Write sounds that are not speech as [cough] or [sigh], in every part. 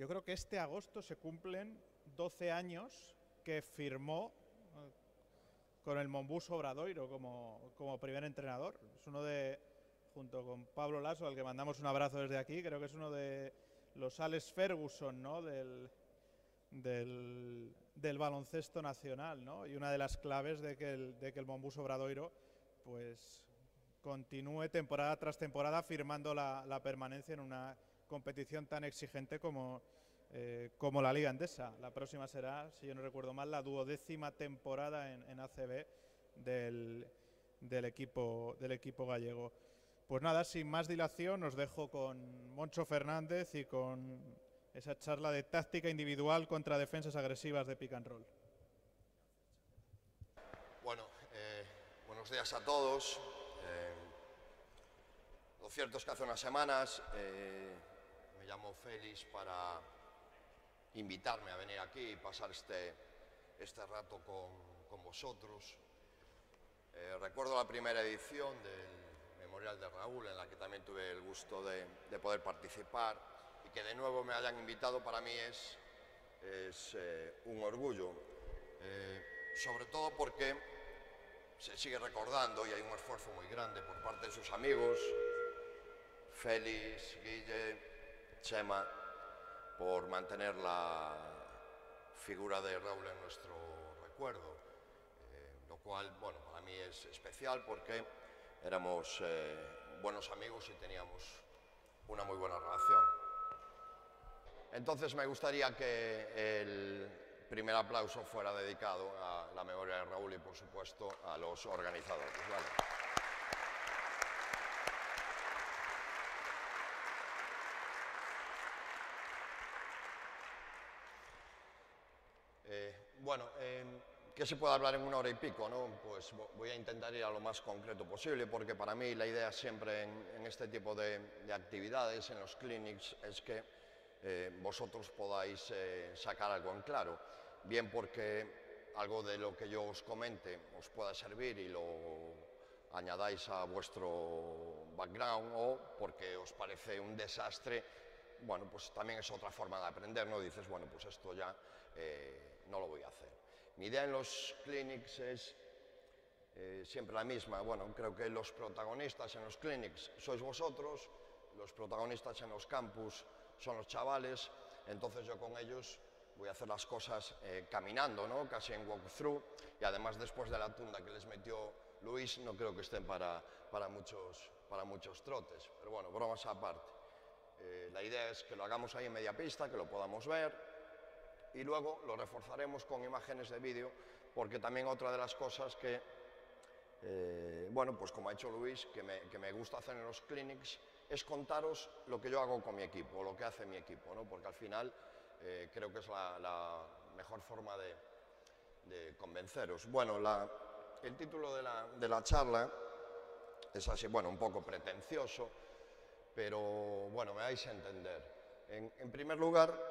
Yo creo que este agosto se cumplen 12 años que firmó eh, con el Monbus Obradoiro como, como primer entrenador. Es uno de, junto con Pablo Lasso, al que mandamos un abrazo desde aquí, creo que es uno de los Alex Ferguson ¿no? del, del, baloncesto nacional, ¿no? Y una de las claves de que el, de que Obradoiro pues, continúe temporada tras temporada firmando la permanencia en una competición tan exigente como, eh, como la Liga Endesa. La próxima será, si yo no recuerdo mal, la duodécima temporada en, ACB del, del, equipo, del equipo gallego. Pues nada, sin más dilación, os dejo con Moncho Fernández y con esa charla de táctica individual contra defensas agresivas de pick and roll. Bueno, eh, buenos días a todos. Eh, lo cierto es que hace unas semanas llamó Félix para invitarme a venir aquí y pasar este, este rato con, con vosotros. Eh, recuerdo la primera edición del Memorial de Raúl, en la que también tuve el gusto de, de poder participar y que de nuevo me hayan invitado para mí es, es eh, un orgullo. Eh, sobre todo porque se sigue recordando y hay un esfuerzo muy grande por parte de sus amigos, Félix, Guille, Chema, por mantener la figura de Raúl en nuestro recuerdo, eh, lo cual, bueno, para mí es especial porque éramos eh, buenos amigos y teníamos una muy buena relación. Entonces me gustaría que el primer aplauso fuera dedicado a la memoria de Raúl y, por supuesto, a los organizadores. Eh, bueno, eh, ¿qué se puede hablar en una hora y pico? No? Pues voy a intentar ir a lo más concreto posible, porque para mí la idea siempre en, en este tipo de, de, actividades, en los clinics, es que eh, vosotros podáis eh, sacar algo en claro. Bien porque algo de lo que yo os comente os pueda servir y lo añadáis a vuestro background o porque os parece un desastre bueno, pues también es otra forma de aprender, ¿no? Dices, bueno, pues esto ya eh, no lo voy a hacer. Mi idea en los clinics es eh, siempre la misma. Bueno, creo que los protagonistas en los clinics sois vosotros, los protagonistas en los campus son los chavales, entonces yo con ellos voy a hacer las cosas eh, caminando, ¿no? Casi en walkthrough, y además después de la tunda que les metió Luis, no creo que estén para, para, muchos, para muchos trotes. Pero bueno, bromas aparte. Eh, la idea es que lo hagamos ahí en media pista, que lo podamos ver y luego lo reforzaremos con imágenes de vídeo porque también otra de las cosas que, eh, bueno, pues como ha hecho Luis, que me, que me, gusta hacer en los clinics es contaros lo que yo hago con mi equipo, lo que hace mi equipo, ¿no? porque al final eh, creo que es la, mejor forma de, convenceros. Bueno, la, el título de la, de la charla es así, bueno, un poco pretencioso, pero bueno, me vais a entender. En, en, primer lugar,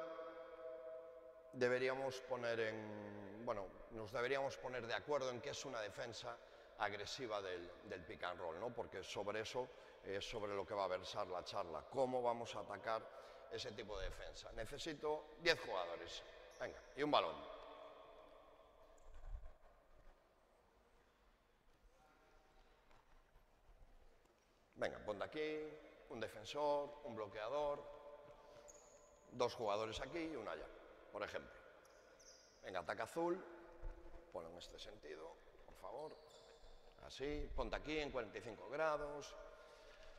deberíamos poner en, bueno, nos deberíamos poner de acuerdo en qué es una defensa agresiva del, del pick and roll, ¿no? porque sobre eso es sobre lo que va a versar la charla, cómo vamos a atacar ese tipo de defensa. Necesito 10 jugadores, venga, y un balón. Venga, ponte aquí, un defensor, un bloqueador, dos jugadores aquí y uno allá, por ejemplo. Venga, ataca azul, ponlo en este sentido, por favor. Así, ponte aquí en 45 grados.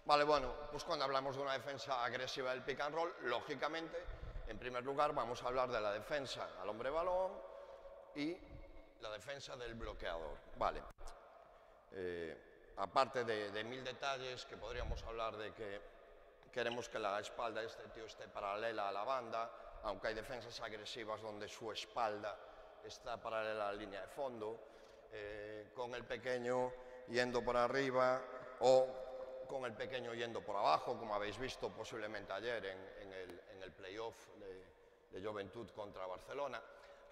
Vale, bueno, pues cuando hablamos de una defensa agresiva del pick and roll, lógicamente, en primer lugar vamos a hablar de la defensa al hombre balón y la defensa del bloqueador. Vale. Eh, aparte de, de, mil detalles que podríamos hablar de que queremos que la espalda de este tío esté paralela a la banda, aunque hay defensas agresivas donde su espalda está paralela a la línea de fondo, eh, con el pequeño yendo por arriba o con el pequeño yendo por abajo, como habéis visto posiblemente ayer en, el playoff de, de Juventud contra Barcelona.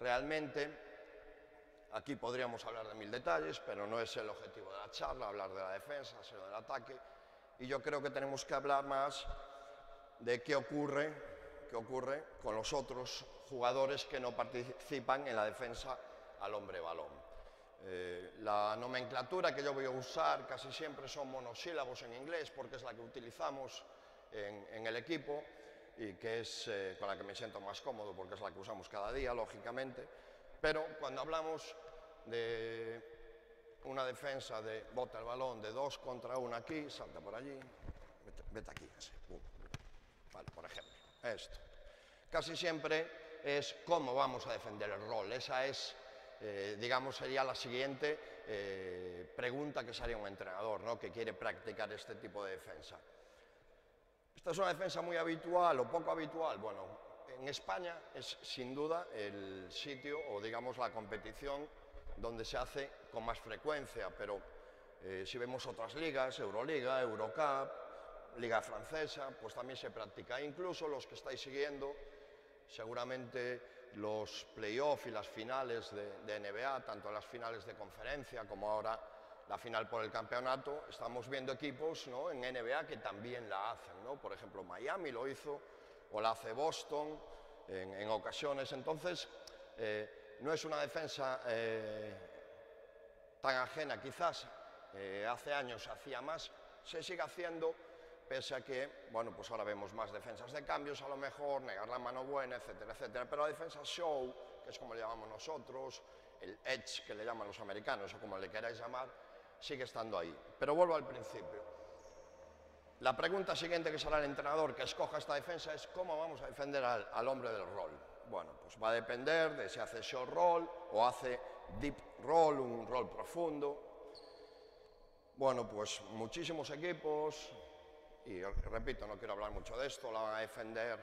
Realmente Aquí podríamos hablar de mil detalles, pero no es el objetivo de la charla, hablar de la defensa, sino del ataque. Y yo creo que tenemos que hablar más de qué ocurre qué ocurre con los otros jugadores que no participan en la defensa al hombre balón. Eh, la nomenclatura que yo voy a usar casi siempre son monosílabos en inglés porque es la que utilizamos en, el equipo y que es eh, con la que me siento más cómodo porque es la que usamos cada día, lógicamente. Pero cuando hablamos de una defensa de bota el balón de dos contra uno aquí, salta por allí, vete, aquí, Vale, por ejemplo, esto. Casi siempre es cómo vamos a defender el rol. Esa es, eh, digamos, sería la siguiente eh, pregunta que sería un entrenador, ¿no? Que quiere practicar este tipo de defensa. Esta es una defensa muy habitual o poco habitual. Bueno, en España es sin duda el sitio o digamos la competición donde se hace con más frecuencia, pero eh, si vemos otras ligas, Euroliga, Eurocup, Liga Francesa, pues también se practica. Incluso los que estáis siguiendo, seguramente los playoffs y las finales de, NBA, tanto las finales de conferencia como ahora la final por el campeonato, estamos viendo equipos ¿no? en NBA que también la hacen. ¿no? Por ejemplo, Miami lo hizo, o la hace Boston en, ocasiones. Entonces, eh, no es una defensa eh, tan ajena, quizás eh, hace años hacía más, se sigue haciendo, pese a que, bueno, pues ahora vemos más defensas de cambios a lo mejor, negar la mano buena, etcétera, etcétera. Pero la defensa show, que es como le llamamos nosotros, el edge que le llaman los americanos, o como le queráis llamar, sigue estando ahí. Pero vuelvo al principio. La pregunta siguiente que será el entrenador que escoja esta defensa es cómo vamos a defender al, hombre del rol. Bueno, pues va a depender de si hace short roll o hace deep roll, un rol profundo. Bueno, pues muchísimos equipos, y repito, no quiero hablar mucho de esto, la van a defender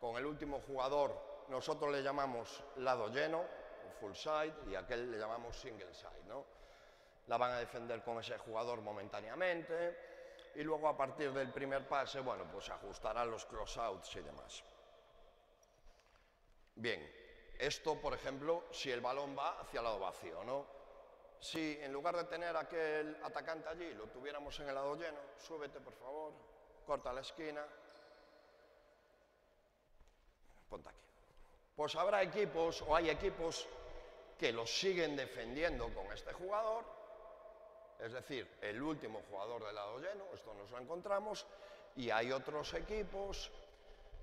con el último jugador, nosotros le llamamos lado lleno, full side, y aquel le llamamos single side, ¿no? La van a defender con ese jugador momentáneamente, y luego a partir del primer pase, bueno, pues ajustarán los crossouts y demás. Bien, esto, por ejemplo, si el balón va hacia el lado vacío, ¿no? Si en lugar de tener aquel atacante allí, lo tuviéramos en el lado lleno, súbete, por favor, corta la esquina, ponte aquí. Pues habrá equipos, o hay equipos, que los siguen defendiendo con este jugador, es decir, el último jugador del lado lleno, esto nos lo encontramos, y hay otros equipos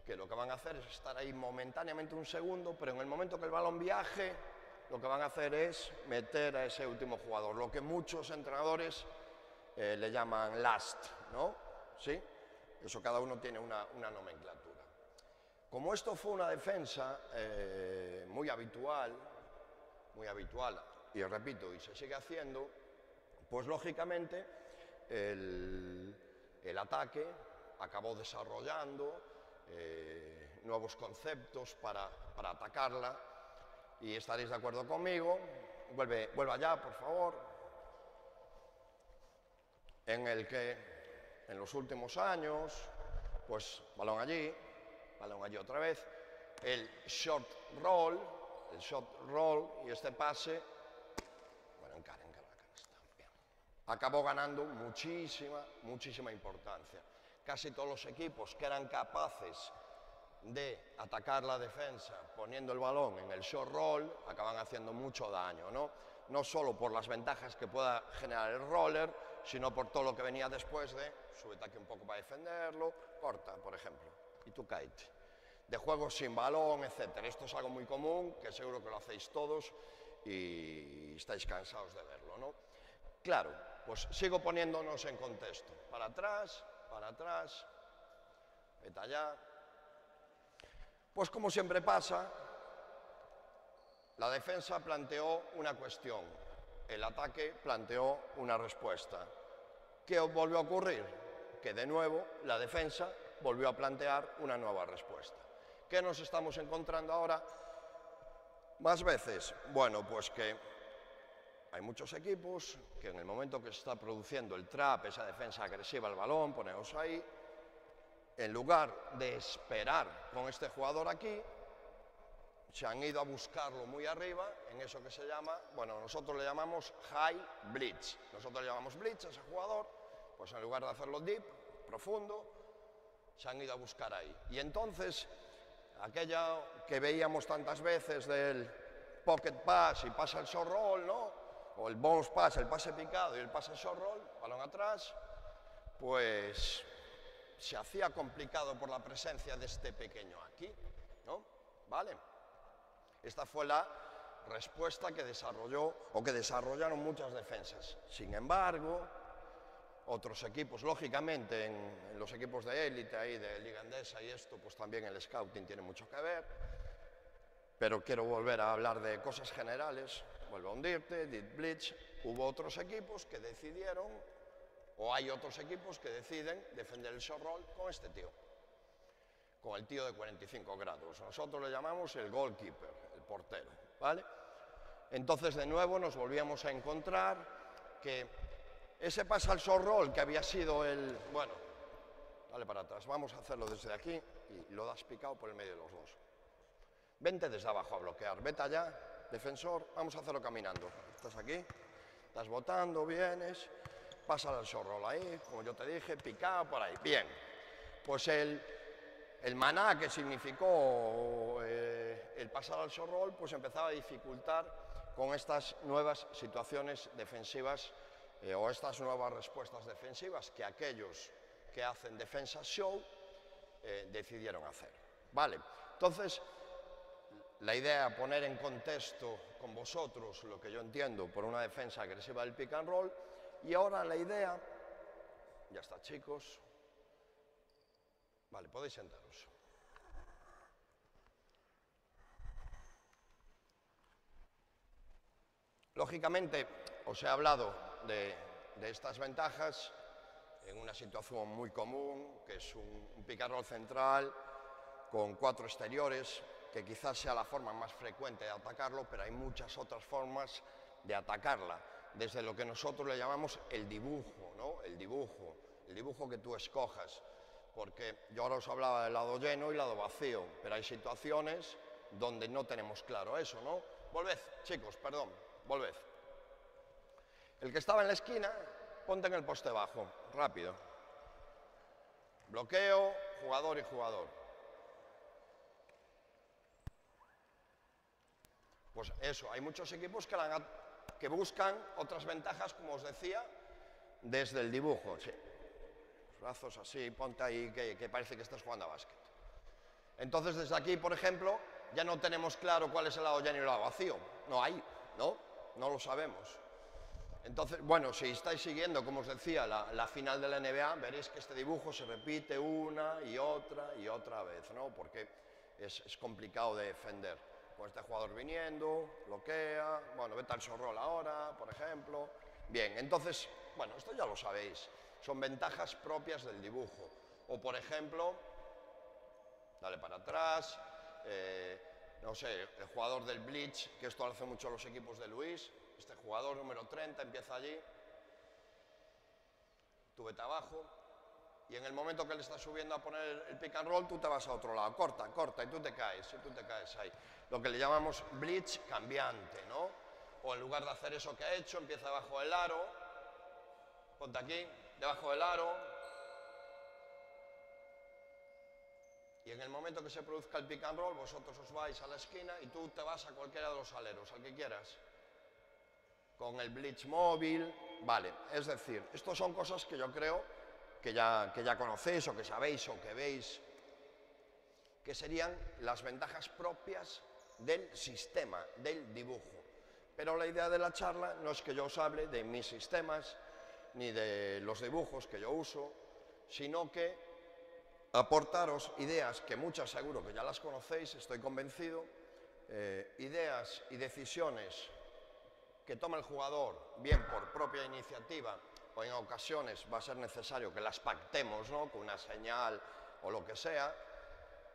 que lo que van a hacer es estar ahí momentáneamente un segundo, pero en el momento que el balón viaje, lo que van a hacer es meter a ese último jugador, lo que muchos entrenadores eh, le llaman last, ¿no? ¿Sí? Eso cada uno tiene una, nomenclatura. Como esto fue una defensa eh, muy habitual, muy habitual, y repito, y se sigue haciendo, pues lógicamente el, ataque acabó desarrollando eh, nuevos conceptos para, atacarla y estaréis de acuerdo conmigo. Vuelve, vuelva allá, por favor. En el que en los últimos años, pues balón allí, balón allí otra vez, el short roll, el short roll y este pase acabó ganando muchísima, muchísima importancia. Casi todos los equipos que eran capaces de atacar la defensa poniendo el balón en el short roll acaban haciendo mucho daño, ¿no? No solo por las ventajas que pueda generar el roller, sino por todo lo que venía después de súbete aquí un poco para defenderlo, corta, por ejemplo, y tú caete. De juegos sin balón, etc. Esto es algo muy común, que seguro que lo hacéis todos y estáis cansados de verlo, ¿no? Claro, pues sigo poniéndonos en contexto. Para atrás, para atrás, vete allá. Pues como siempre pasa, la defensa planteó una cuestión, el ataque planteó una respuesta. ¿Qué volvió a ocurrir? Que de nuevo la defensa volvió a plantear una nueva respuesta. ¿Qué nos estamos encontrando ahora? Más veces, bueno, pues que hay muchos equipos que en el momento que se está produciendo el trap, esa defensa agresiva al balón, ponemos ahí, en lugar de esperar con este jugador aquí, se han ido a buscarlo muy arriba en eso que se llama, bueno, nosotros le llamamos high blitz. Nosotros le llamamos blitz a ese jugador, pues en lugar de hacerlo deep, profundo, se han ido a buscar ahí. Y entonces, aquella que veíamos tantas veces del pocket pass y pasa el short roll, ¿no? O el bounce pass, el pase picado y el pase short roll, balón atrás, pues se hacía complicado por la presencia de este pequeño aquí, ¿no? ¿Vale? Esta fue la respuesta que desarrolló o que desarrollaron muchas defensas. Sin embargo, otros equipos, lógicamente en, los equipos de élite ahí de Liga Andesa y esto, pues también el scouting tiene mucho que ver. Pero quiero volver a hablar de cosas generales. Vuelvo a hundirte, Dit Blitz. Hubo otros equipos que decidieron, o hay otros equipos que deciden defender el short roll con este tío, con el tío de 45 grados. Nosotros le llamamos el goalkeeper, el portero, ¿vale? Entonces, de nuevo, nos volvíamos a encontrar que ese pasa al short roll, que había sido el... Bueno, dale para atrás, vamos a hacerlo desde aquí y lo das picado por el medio de los dos. Vente desde abajo a bloquear, vete allá, defensor, vamos a hacerlo caminando. Estás aquí, estás botando, vienes, pasa al short roll ahí, como yo te dije, picado por ahí. Bien, pues el, el maná que significó eh, el pasar al short roll, pues empezaba a dificultar con estas nuevas situaciones defensivas eh, o estas nuevas respuestas defensivas que aquellos que hacen defensa show eh, decidieron hacer. Vale, entonces la idea poner en contexto con vosotros lo que yo entiendo por una defensa agresiva del pick and roll y ahora la idea, ya está chicos, vale, podéis sentaros. Lógicamente, os he hablado de, estas ventajas en una situación muy común, que es un, un picarrol central con cuatro exteriores, que quizás sea la forma más frecuente de atacarlo, pero hay muchas otras formas de atacarla, desde lo que nosotros le llamamos el dibujo, ¿no? El dibujo, el dibujo que tú escojas, porque yo ahora os hablaba del lado lleno y lado vacío, pero hay situaciones donde no tenemos claro eso, ¿no? Volved, chicos, perdón, volved. El que estaba en la esquina, ponte en el poste bajo, rápido. Bloqueo, jugador y jugador. Pues eso, hay muchos equipos que, que buscan otras ventajas, como os decía, desde el dibujo. Sí. Brazos así, ponte ahí que, que parece que estás jugando a básquet. Entonces, desde aquí, por ejemplo, ya no tenemos claro cuál es el lado lleno y el lado vacío. No hay, ¿no? No lo sabemos. Entonces, bueno, si estáis siguiendo, como os decía, la, final de la NBA, veréis que este dibujo se repite una y otra y otra vez, ¿no? Porque es, complicado de defender. Este jugador viniendo, bloquea, bueno, vete al sorrol ahora, por ejemplo. Bien, entonces, bueno, esto ya lo sabéis, son ventajas propias del dibujo. O, por ejemplo, dale para atrás, eh, no sé, el jugador del Bleach, que esto lo hace mucho los equipos de Luis, este jugador número 30 empieza allí, tú vete abajo, y en el momento que le estás subiendo a poner el pick and roll, tú te vas a otro lado, corta, corta, y tú te caes, y tú te caes ahí. Lo que le llamamos blitz cambiante, ¿no? O en lugar de hacer eso que ha hecho, empieza debajo del aro, ponte aquí, debajo del aro, Y en el momento que se produzca el pick and roll, vosotros os vais a la esquina y tú te vas a cualquiera de los aleros, al que quieras. Con el blitz móvil, vale. Es decir, estas son cosas que yo creo que ya, conocéis o que sabéis o que veis, que serían las ventajas propias del sistema, del dibujo. Pero la idea de la charla no es que yo os hable de mis sistemas ni de los dibujos que yo uso, sino que aportaros ideas que muchas seguro que ya las conocéis, estoy convencido, eh, ideas y decisiones que toma el jugador, bien por propia iniciativa o en ocasiones va a ser necesario que las pactemos ¿no? con una señal o lo que sea,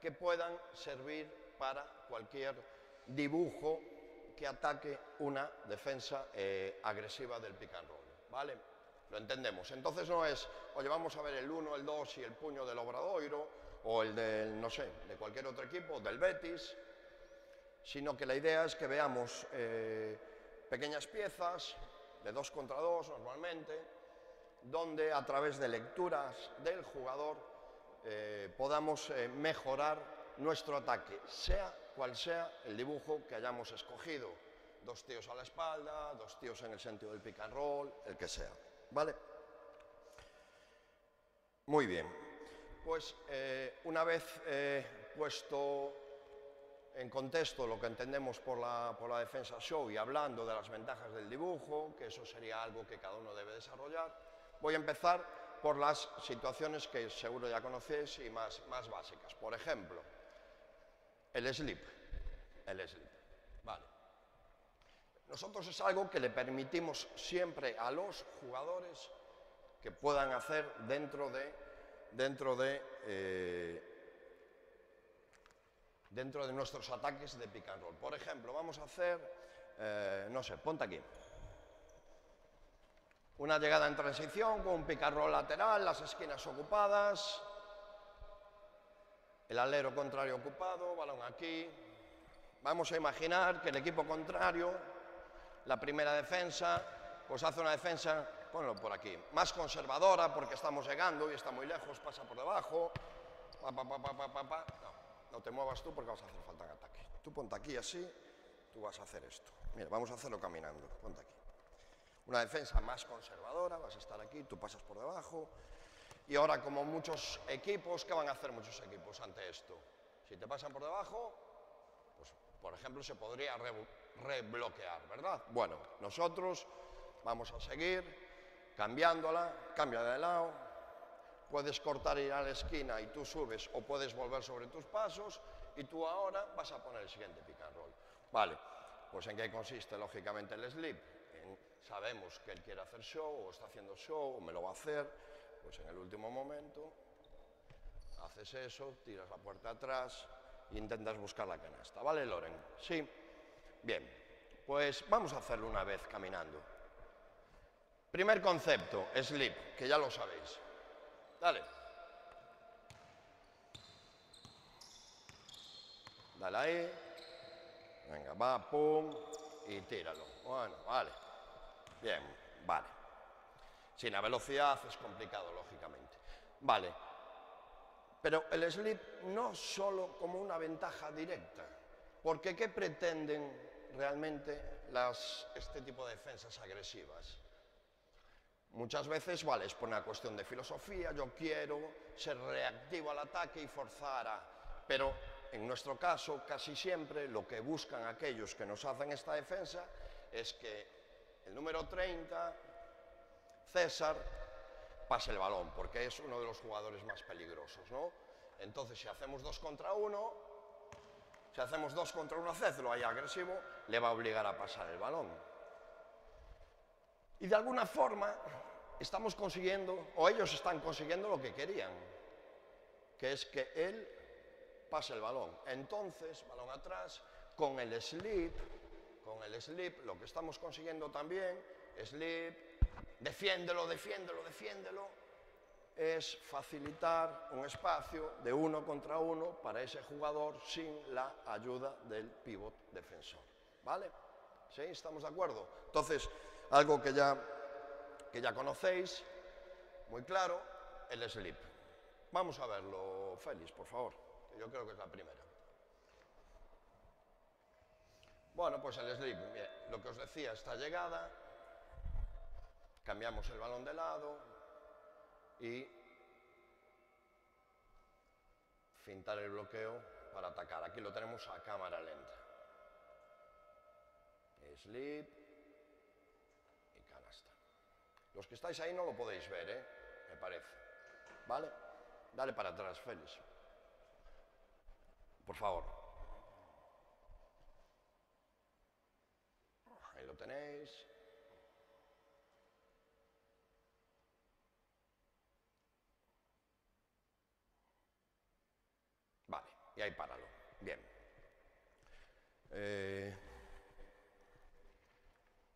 que puedan servir para cualquier dibujo que ataque una defensa eh, agresiva del pick and roll. ¿vale? lo entendemos. Entonces no es, oye, vamos a ver el 1, el 2 y el puño del Obradoiro, o el del, no sé, de cualquier otro equipo, del Betis, sino que la idea es que veamos eh, pequeñas piezas, de dos contra dos normalmente, donde a través de lecturas del jugador eh, podamos eh, mejorar nuestro ataque, sea cual sea el dibujo que hayamos escogido. Dos tíos a la espalda, dos tíos en el sentido del pick and roll, el que sea. ¿Vale? Muy bien. Pues eh, una vez puesto en contexto lo que entendemos por la, por la defensa show y hablando de las ventajas del dibujo, que eso sería algo que cada uno debe desarrollar, voy a empezar por las situaciones que seguro ya conocéis y más, más básicas. Por ejemplo, el slip. El slip. Vale. Nosotros es algo que le permitimos siempre a los jugadores que puedan hacer dentro de, dentro de, eh, dentro de nuestros ataques de pick and roll. Por ejemplo, vamos a hacer, eh, no sé, ponte aquí. Una llegada en transición con un picarro lateral, las esquinas ocupadas, el alero contrario ocupado, balón aquí. Vamos a imaginar que el equipo contrario, la primera defensa, pues hace una defensa, ponlo por aquí, más conservadora porque estamos llegando y está muy lejos, pasa por debajo. no, no te muevas tú porque vas a hacer falta en ataque. Tú ponte aquí así, tú vas a hacer esto. Mira, vamos a hacerlo caminando, ponte aquí. Una defensa más conservadora, vas a estar aquí, tú pasas por debajo. Y ahora, como muchos equipos, ¿qué van a hacer muchos equipos ante esto? Si te pasan por debajo, pues, por ejemplo, se podría rebloquear, ¿verdad? Bueno, nosotros vamos a seguir cambiándola, cambia de lado, puedes cortar ir a la esquina y tú subes o puedes volver sobre tus pasos y tú ahora vas a poner el siguiente pick. Vale, pues en qué consiste lógicamente el slip sabemos que él quiere hacer show o está haciendo show o me lo va a hacer, pues en el último momento haces eso, tiras la puerta atrás e intentas buscar la canasta. ¿Vale, Loren? Sí. Bien, pues vamos a hacerlo una vez caminando. Primer concepto, sleep, que ya lo sabéis. Dale. Dale ahí. Venga, va, pum, y tíralo. Bueno, vale. Bien, vale. Sin la velocidad es complicado, lógicamente. Vale. Pero el slip no solo como una ventaja directa, porque ¿qué pretenden realmente las, este tipo de defensas agresivas? Muchas veces, vale, es por una cuestión de filosofía, yo quiero ser reactivo al ataque y forzar a... Pero en nuestro caso, casi siempre lo que buscan aquellos que nos hacen esta defensa es que el número 30, César, pase el balón, porque es uno de los jugadores más peligrosos, ¿no? Entonces, si hacemos dos contra uno, si hacemos dos contra uno a César, hay agresivo, le va a obligar a pasar el balón. Y de alguna forma estamos consiguiendo, o ellos están consiguiendo lo que querían, que es que él pase el balón. Entonces, balón atrás, con el slip, con el slip lo que estamos consiguiendo también, slip, defiéndelo, defiéndelo, defiéndelo, es facilitar un espacio de uno contra uno para ese jugador sin la ayuda del pivot defensor. ¿Vale? ¿Sí? ¿Estamos de acuerdo? Entonces, algo que ya, que ya conocéis, muy claro, el slip. Vamos a verlo, Félix, por favor, yo creo que es la primera. Bueno, pues el slip, lo que os decía, esta llegada, cambiamos el balón de lado y fintar el bloqueo para atacar. Aquí lo tenemos a cámara lenta. Slip y canasta. Los que estáis ahí no lo podéis ver, ¿eh? me parece. ¿Vale? Dale para atrás, Félix. Por favor. Lo tenéis. Vale, y ahí páralo. Bien. Eh,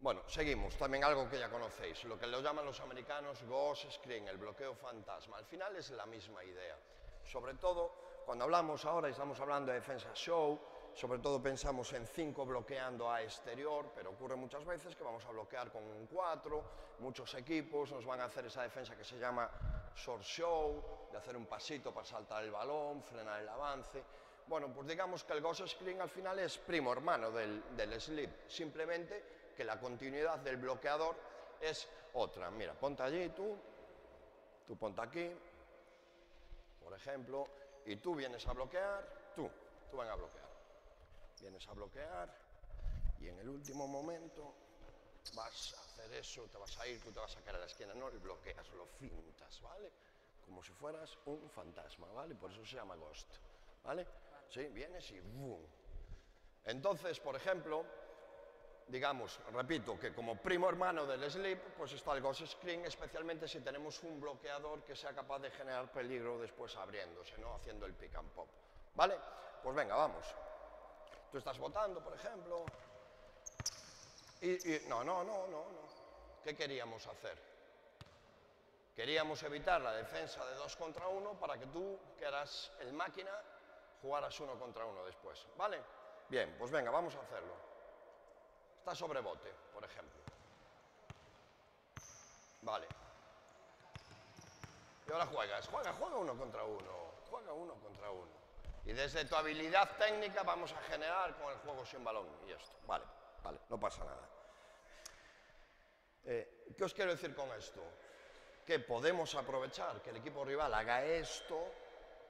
bueno, seguimos. También algo que ya conocéis, lo que lo llaman los americanos ghost screen, el bloqueo fantasma. Al final es la misma idea. Sobre todo, cuando hablamos ahora, estamos hablando de defensa show, sobre todo pensamos en 5 bloqueando a exterior, pero ocurre muchas veces que vamos a bloquear con un 4, muchos equipos nos van a hacer esa defensa que se llama short show, de hacer un pasito para saltar el balón, frenar el avance. Bueno, pues digamos que el ghost screen al final es primo hermano del, del slip, simplemente que la continuidad del bloqueador es otra. Mira, ponte allí tú, tú ponte aquí, por ejemplo, y tú vienes a bloquear, tú, tú ven a bloquear. Vienes a bloquear y en el último momento vas a hacer eso, te vas a ir, tú te vas a caer a la esquina, no, y bloqueas, lo fintas, ¿vale? Como si fueras un fantasma, ¿vale? Por eso se llama Ghost, ¿vale? Sí, vienes y ¡boom! Entonces, por ejemplo, digamos, repito, que como primo hermano del sleep, pues está el Ghost Screen, especialmente si tenemos un bloqueador que sea capaz de generar peligro después abriéndose, ¿no? Haciendo el pick and pop, ¿vale? Pues venga, vamos. Tú estás votando, por ejemplo, y, no, no, no, no, no. ¿Qué queríamos hacer? Queríamos evitar la defensa de dos contra uno para que tú, que eras el máquina, jugaras uno contra uno después. ¿Vale? Bien, pues venga, vamos a hacerlo. Está sobre bote, por ejemplo. Vale. Y ahora juegas. Juega, juega uno contra uno. Juega uno contra uno. Y desde tu habilidad técnica vamos a generar con el juego sin balón y esto. Vale. Vale, no pasa nada. Eh, ¿Qué os quiero decir con esto? Que podemos aprovechar que el equipo rival haga esto,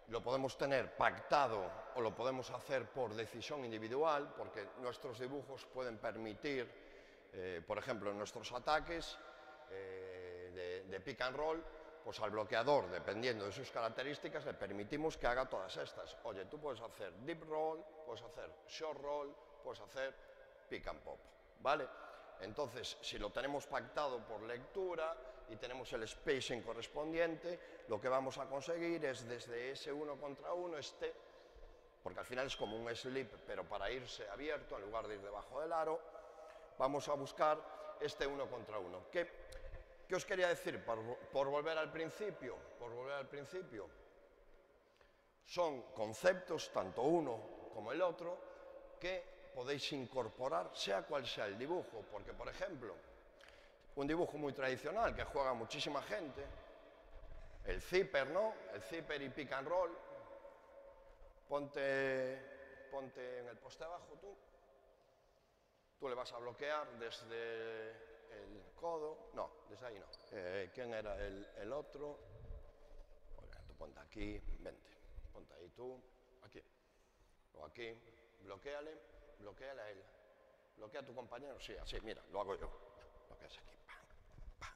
lo podemos tener pactado o lo podemos hacer por decisión individual, porque nuestros dibujos pueden permitir, eh, por ejemplo, en nuestros ataques eh, de, de pick and roll, pues al bloqueador, dependiendo de sus características, le permitimos que haga todas estas. Oye, tú puedes hacer deep roll, puedes hacer short roll, puedes hacer pick and pop, ¿vale? Entonces, si lo tenemos pactado por lectura y tenemos el spacing correspondiente, lo que vamos a conseguir es desde ese uno contra uno, este, porque al final es como un slip, pero para irse abierto en lugar de ir debajo del aro, vamos a buscar este uno contra uno. ¿Qué, qué os quería decir? Por, volver al principio, por volver al principio, son conceptos, tanto uno como el otro, que podéis incorporar, sea cual sea el dibujo, porque por ejemplo, un dibujo muy tradicional que juega muchísima gente, el zipper, ¿no? El zipper y pick and roll, ponte, ponte en el poste abajo tú, tú le vas a bloquear desde el codo, no, desde ahí no, eh, ¿quién era el, el otro? Tú ponte aquí, vente, ponte ahí tú, aquí, o aquí, bloqueale, bloquea a él. ¿Bloquea a tu compañero? Sí, así, mira, lo hago yo. Bloqueas aquí, pam, pam,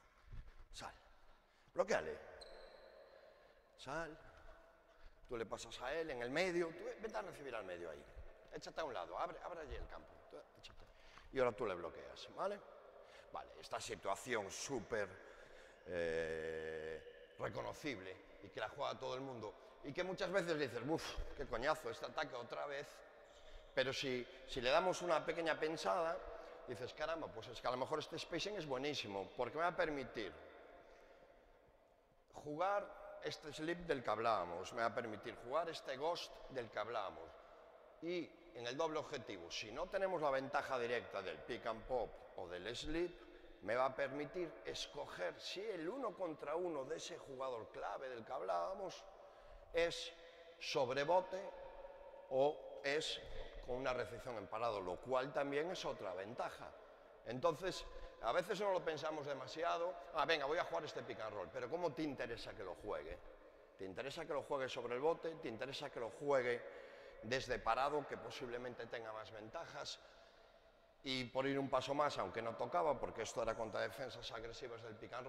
sal. Bloqueale. Sal. Tú le pasas a él en el medio. Tú, vete a recibir al medio ahí. Échate a un lado, abre, abre allí el campo. y ahora tú le bloqueas, ¿vale? Vale, esta situación súper eh, reconocible y que la juega todo el mundo y que muchas veces dices, uff, qué coñazo, este ataque otra vez pero si, si le damos una pequeña pensada, dices, caramba, pues es que a lo mejor este spacing es buenísimo, porque me va a permitir jugar este slip del que hablábamos, me va a permitir jugar este ghost del que hablábamos. Y en el doble objetivo, si no tenemos la ventaja directa del pick and pop o del slip, me va a permitir escoger si el uno contra uno de ese jugador clave del que hablábamos es sobrebote o es con una recepción en parado, lo cual también es otra ventaja. Entonces, a veces no lo pensamos demasiado, ah, venga, voy a jugar este pick and pero ¿cómo te interesa que lo juegue? ¿Te interesa que lo juegue sobre el bote? ¿Te interesa que lo juegue desde parado, que posiblemente tenga más ventajas? Y por ir un paso más, aunque no tocaba, porque esto era contra defensas agresivas del pick and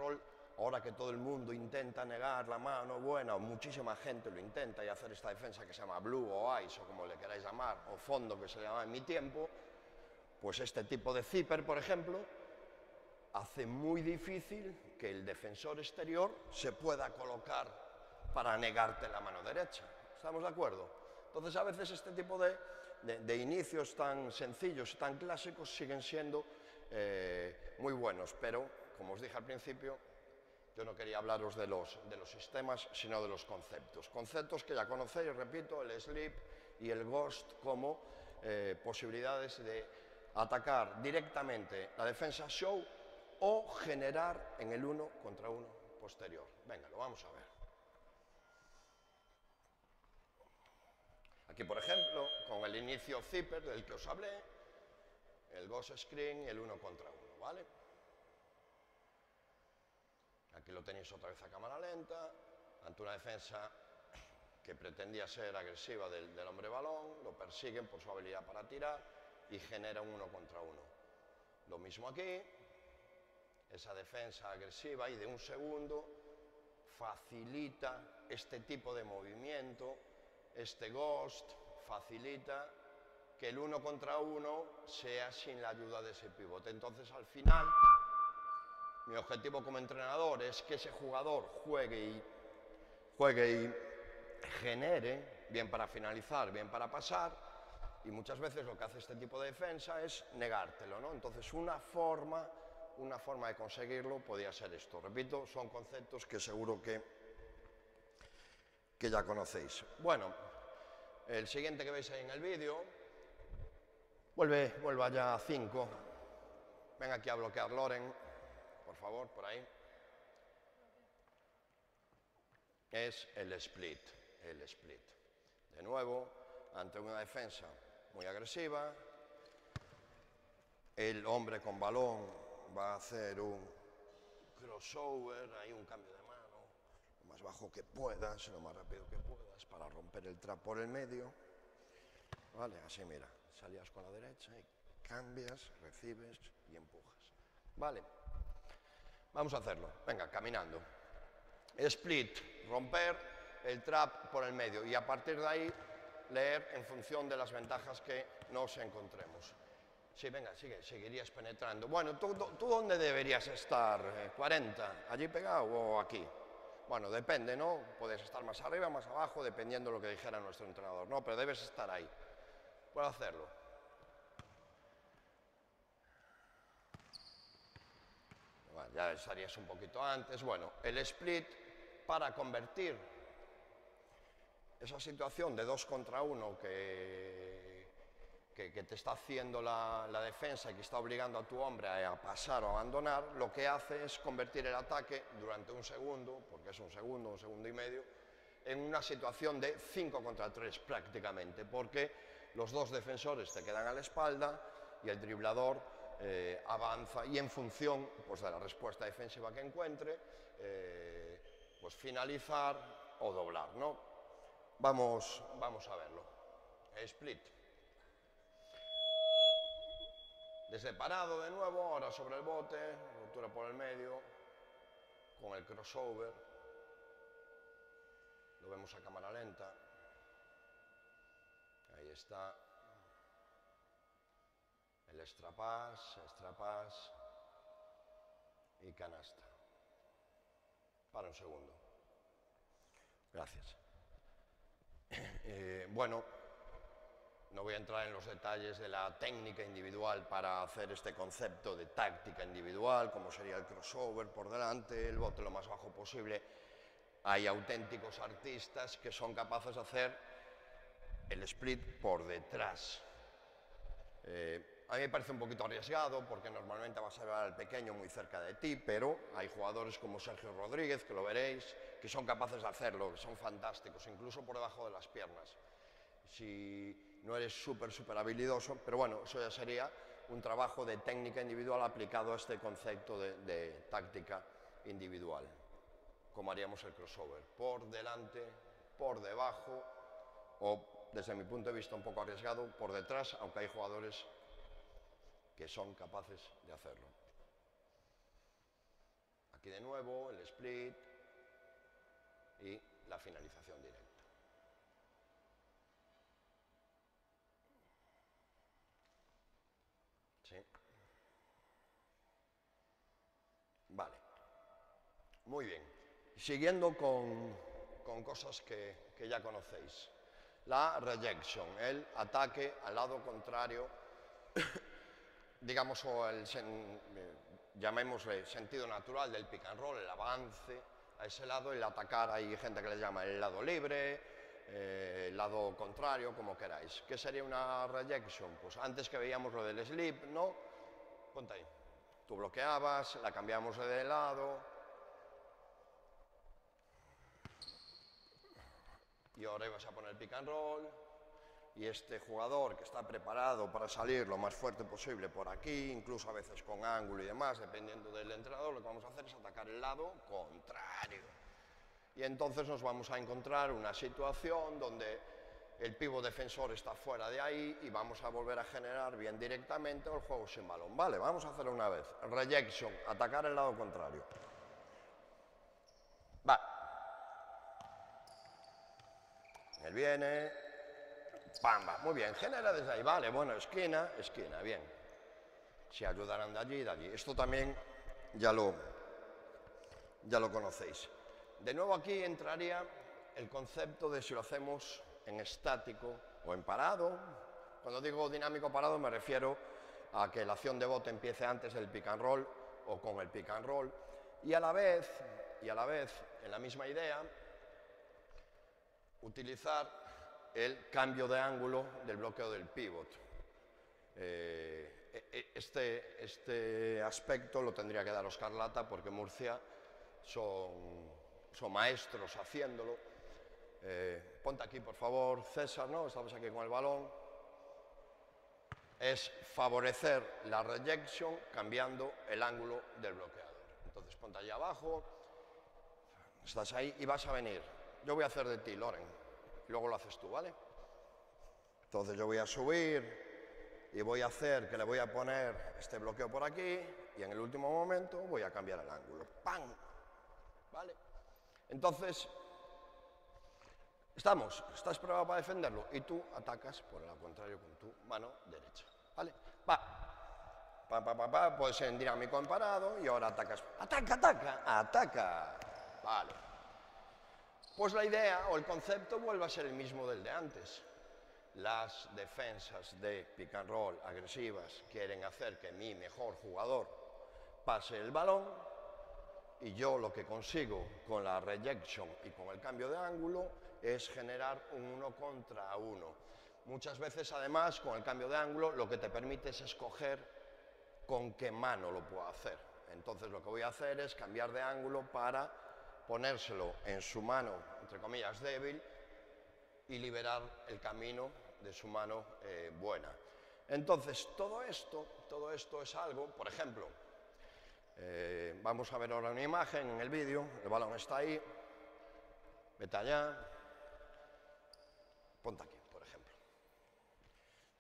ahora que todo el mundo intenta negar la mano buena, o muchísima gente lo intenta y hacer esta defensa que se llama blue o ice, o como le queráis llamar, o fondo que se llama en mi tiempo, pues este tipo de zipper, por ejemplo, hace muy difícil que el defensor exterior se pueda colocar para negarte la mano derecha. ¿Estamos de acuerdo? Entonces a veces este tipo de, de, inicios tan sencillos tan clásicos siguen siendo eh, muy buenos, pero como os dije al principio, yo no quería hablaros de los, de los sistemas, sino de los conceptos. Conceptos que ya conocéis, repito, el sleep y el ghost como eh, posibilidades de atacar directamente la defensa show o generar en el uno contra uno posterior. Venga, lo vamos a ver. Aquí, por ejemplo, con el inicio zipper del que os hablé, el ghost screen el uno contra uno, ¿vale? Aquí lo tenéis otra vez a cámara lenta, ante una defensa que pretendía ser agresiva del, del hombre balón, lo persiguen por su habilidad para tirar y genera un uno contra uno. Lo mismo aquí, esa defensa agresiva y de un segundo facilita este tipo de movimiento, este ghost facilita que el uno contra uno sea sin la ayuda de ese pivote. Entonces al final mi objetivo como entrenador es que ese jugador juegue y, juegue y genere, bien para finalizar, bien para pasar, y muchas veces lo que hace este tipo de defensa es negártelo, ¿no? Entonces una forma, una forma de conseguirlo podría ser esto. Repito, son conceptos que seguro que, que ya conocéis. Bueno, el siguiente que veis ahí en el vídeo, vuelve, vuelva ya a 5. Ven aquí a bloquear Loren, por favor, por ahí. Es el split, el split. De nuevo, ante una defensa muy agresiva, el hombre con balón va a hacer un crossover, hay un cambio de bajo que puedas, lo más rápido que puedas, para romper el trap por el medio. Vale, así mira, salías con la derecha y cambias, recibes y empujas. Vale, vamos a hacerlo. Venga, caminando. Split, romper el trap por el medio y a partir de ahí leer en función de las ventajas que nos encontremos. Sí, venga, sigue, seguirías penetrando. Bueno, ¿tú, tú dónde deberías estar? ¿40? Eh, ¿Allí pegado o aquí? Bueno, depende, ¿no? Puedes estar más arriba, más abajo, dependiendo de lo que dijera nuestro entrenador, ¿no? Pero debes estar ahí. Puedo hacerlo. Ya estarías un poquito antes. Bueno, el split para convertir esa situación de dos contra uno que, que, te está haciendo la, defensa y que está obligando a tu hombre a, a, pasar o abandonar, lo que hace es convertir el ataque durante un segundo, porque es un segundo, un segundo y medio, en una situación de 5 contra 3 prácticamente, porque los dos defensores te quedan a la espalda y el driblador eh, avanza y en función pues, de la respuesta defensiva que encuentre, eh, pues finalizar o doblar, ¿no? Vamos, vamos a verlo. Split. Desde parado de nuevo, ahora sobre el bote, ruptura por el medio, con el crossover. Lo vemos a cámara lenta. Ahí está. El extrapás, extrapás y canasta. Para un segundo. Gracias. [clears throat] Eh, bueno, no voy a entrar en los detalles de la técnica individual para hacer este concepto de táctica individual, como sería el crossover por delante, el bote lo más bajo posible. Hay auténticos artistas que son capaces de hacer el split por detrás. Eh, a mí me parece un poquito arriesgado porque normalmente vas a ver al pequeño muy cerca de ti, pero hay jugadores como Sergio Rodríguez, que lo veréis, que son capaces de hacerlo, que son fantásticos, incluso por debajo de las piernas. Si no eres súper, súper habilidoso, pero bueno, eso ya sería un trabajo de técnica individual aplicado a este concepto de, táctica individual, como haríamos el crossover, por delante, por debajo o, desde mi punto de vista, un poco arriesgado, por detrás, aunque hay jugadores que son capaces de hacerlo. Aquí de nuevo el split y la finalización directa. Sí. Vale. Muy bien. Siguiendo con, cosas que, ya conocéis. La rejection, el ataque al lado contrario [coughs] digamos, o el, sen, llamémosle sentido natural del pick and roll, el avance a ese lado, el atacar, hay gente que le llama el lado libre, eh, el lado contrario, como queráis. ¿Qué sería una rejection? Pues antes que veíamos lo del slip, ¿no? Ponte ahí. Tú bloqueabas, la cambiamos de lado, y ahora vas a poner pick and roll, y este jugador que está preparado para salir lo más fuerte posible por aquí, incluso a veces con ángulo y demás, dependiendo del entrenador, lo que vamos a hacer es atacar el lado contrario. Y entonces nos vamos a encontrar una situación donde el pivo defensor está fuera de ahí y vamos a volver a generar bien directamente el juego sin balón. Vale, vamos a hacerlo una vez. Rejection, atacar el lado contrario. Él viene, Pamba, muy bien, genera desde ahí, vale, bueno, esquina, esquina, bien. Si ayudarán de allí, de allí. Esto también ya lo, ya lo conocéis. De nuevo aquí entraría el concepto de si lo hacemos en estático o en parado. Cuando digo dinámico parado me refiero a que la acción de bote empiece antes del pick and roll o con el pick and roll. Y a la vez, y a la vez, en la misma idea, utilizar el cambio de ángulo del bloqueo del pivot. Eh, e, e, este, este, aspecto lo tendría que dar Oscar Lata porque Murcia son, son maestros haciéndolo. Eh, ponte aquí, por favor, César, ¿no? Estamos aquí con el balón. Es favorecer la rejection cambiando el ángulo del bloqueador. Entonces, ponte allá abajo, estás ahí y vas a venir. Yo voy a hacer de ti, Loren luego lo haces tú, ¿vale? Entonces yo voy a subir y voy a hacer que le voy a poner este bloqueo por aquí y en el último momento voy a cambiar el ángulo. ¡Pam! ¿Vale? Entonces, estamos, estás preparado para defenderlo y tú atacas por el contrario con tu mano derecha. ¿Vale? Va. Pa, pa, pa, pa, puede ser en dinámico en parado y ahora atacas. ¡Ataca, ataca! ¡Ataca! Vale. Pues la idea o el concepto vuelve a ser el mismo del de antes. Las defensas de pick and roll agresivas quieren hacer que mi mejor jugador pase el balón y yo lo que consigo con la rejection y con el cambio de ángulo es generar un uno contra uno. Muchas veces además con el cambio de ángulo lo que te permite es escoger con qué mano lo puedo hacer. Entonces lo que voy a hacer es cambiar de ángulo para ponérselo en su mano, entre comillas, débil y liberar el camino de su mano eh, buena. Entonces, todo esto, todo esto es algo, por ejemplo, eh, vamos a ver ahora una imagen en el vídeo, el balón está ahí, vete allá, ponte aquí, por ejemplo.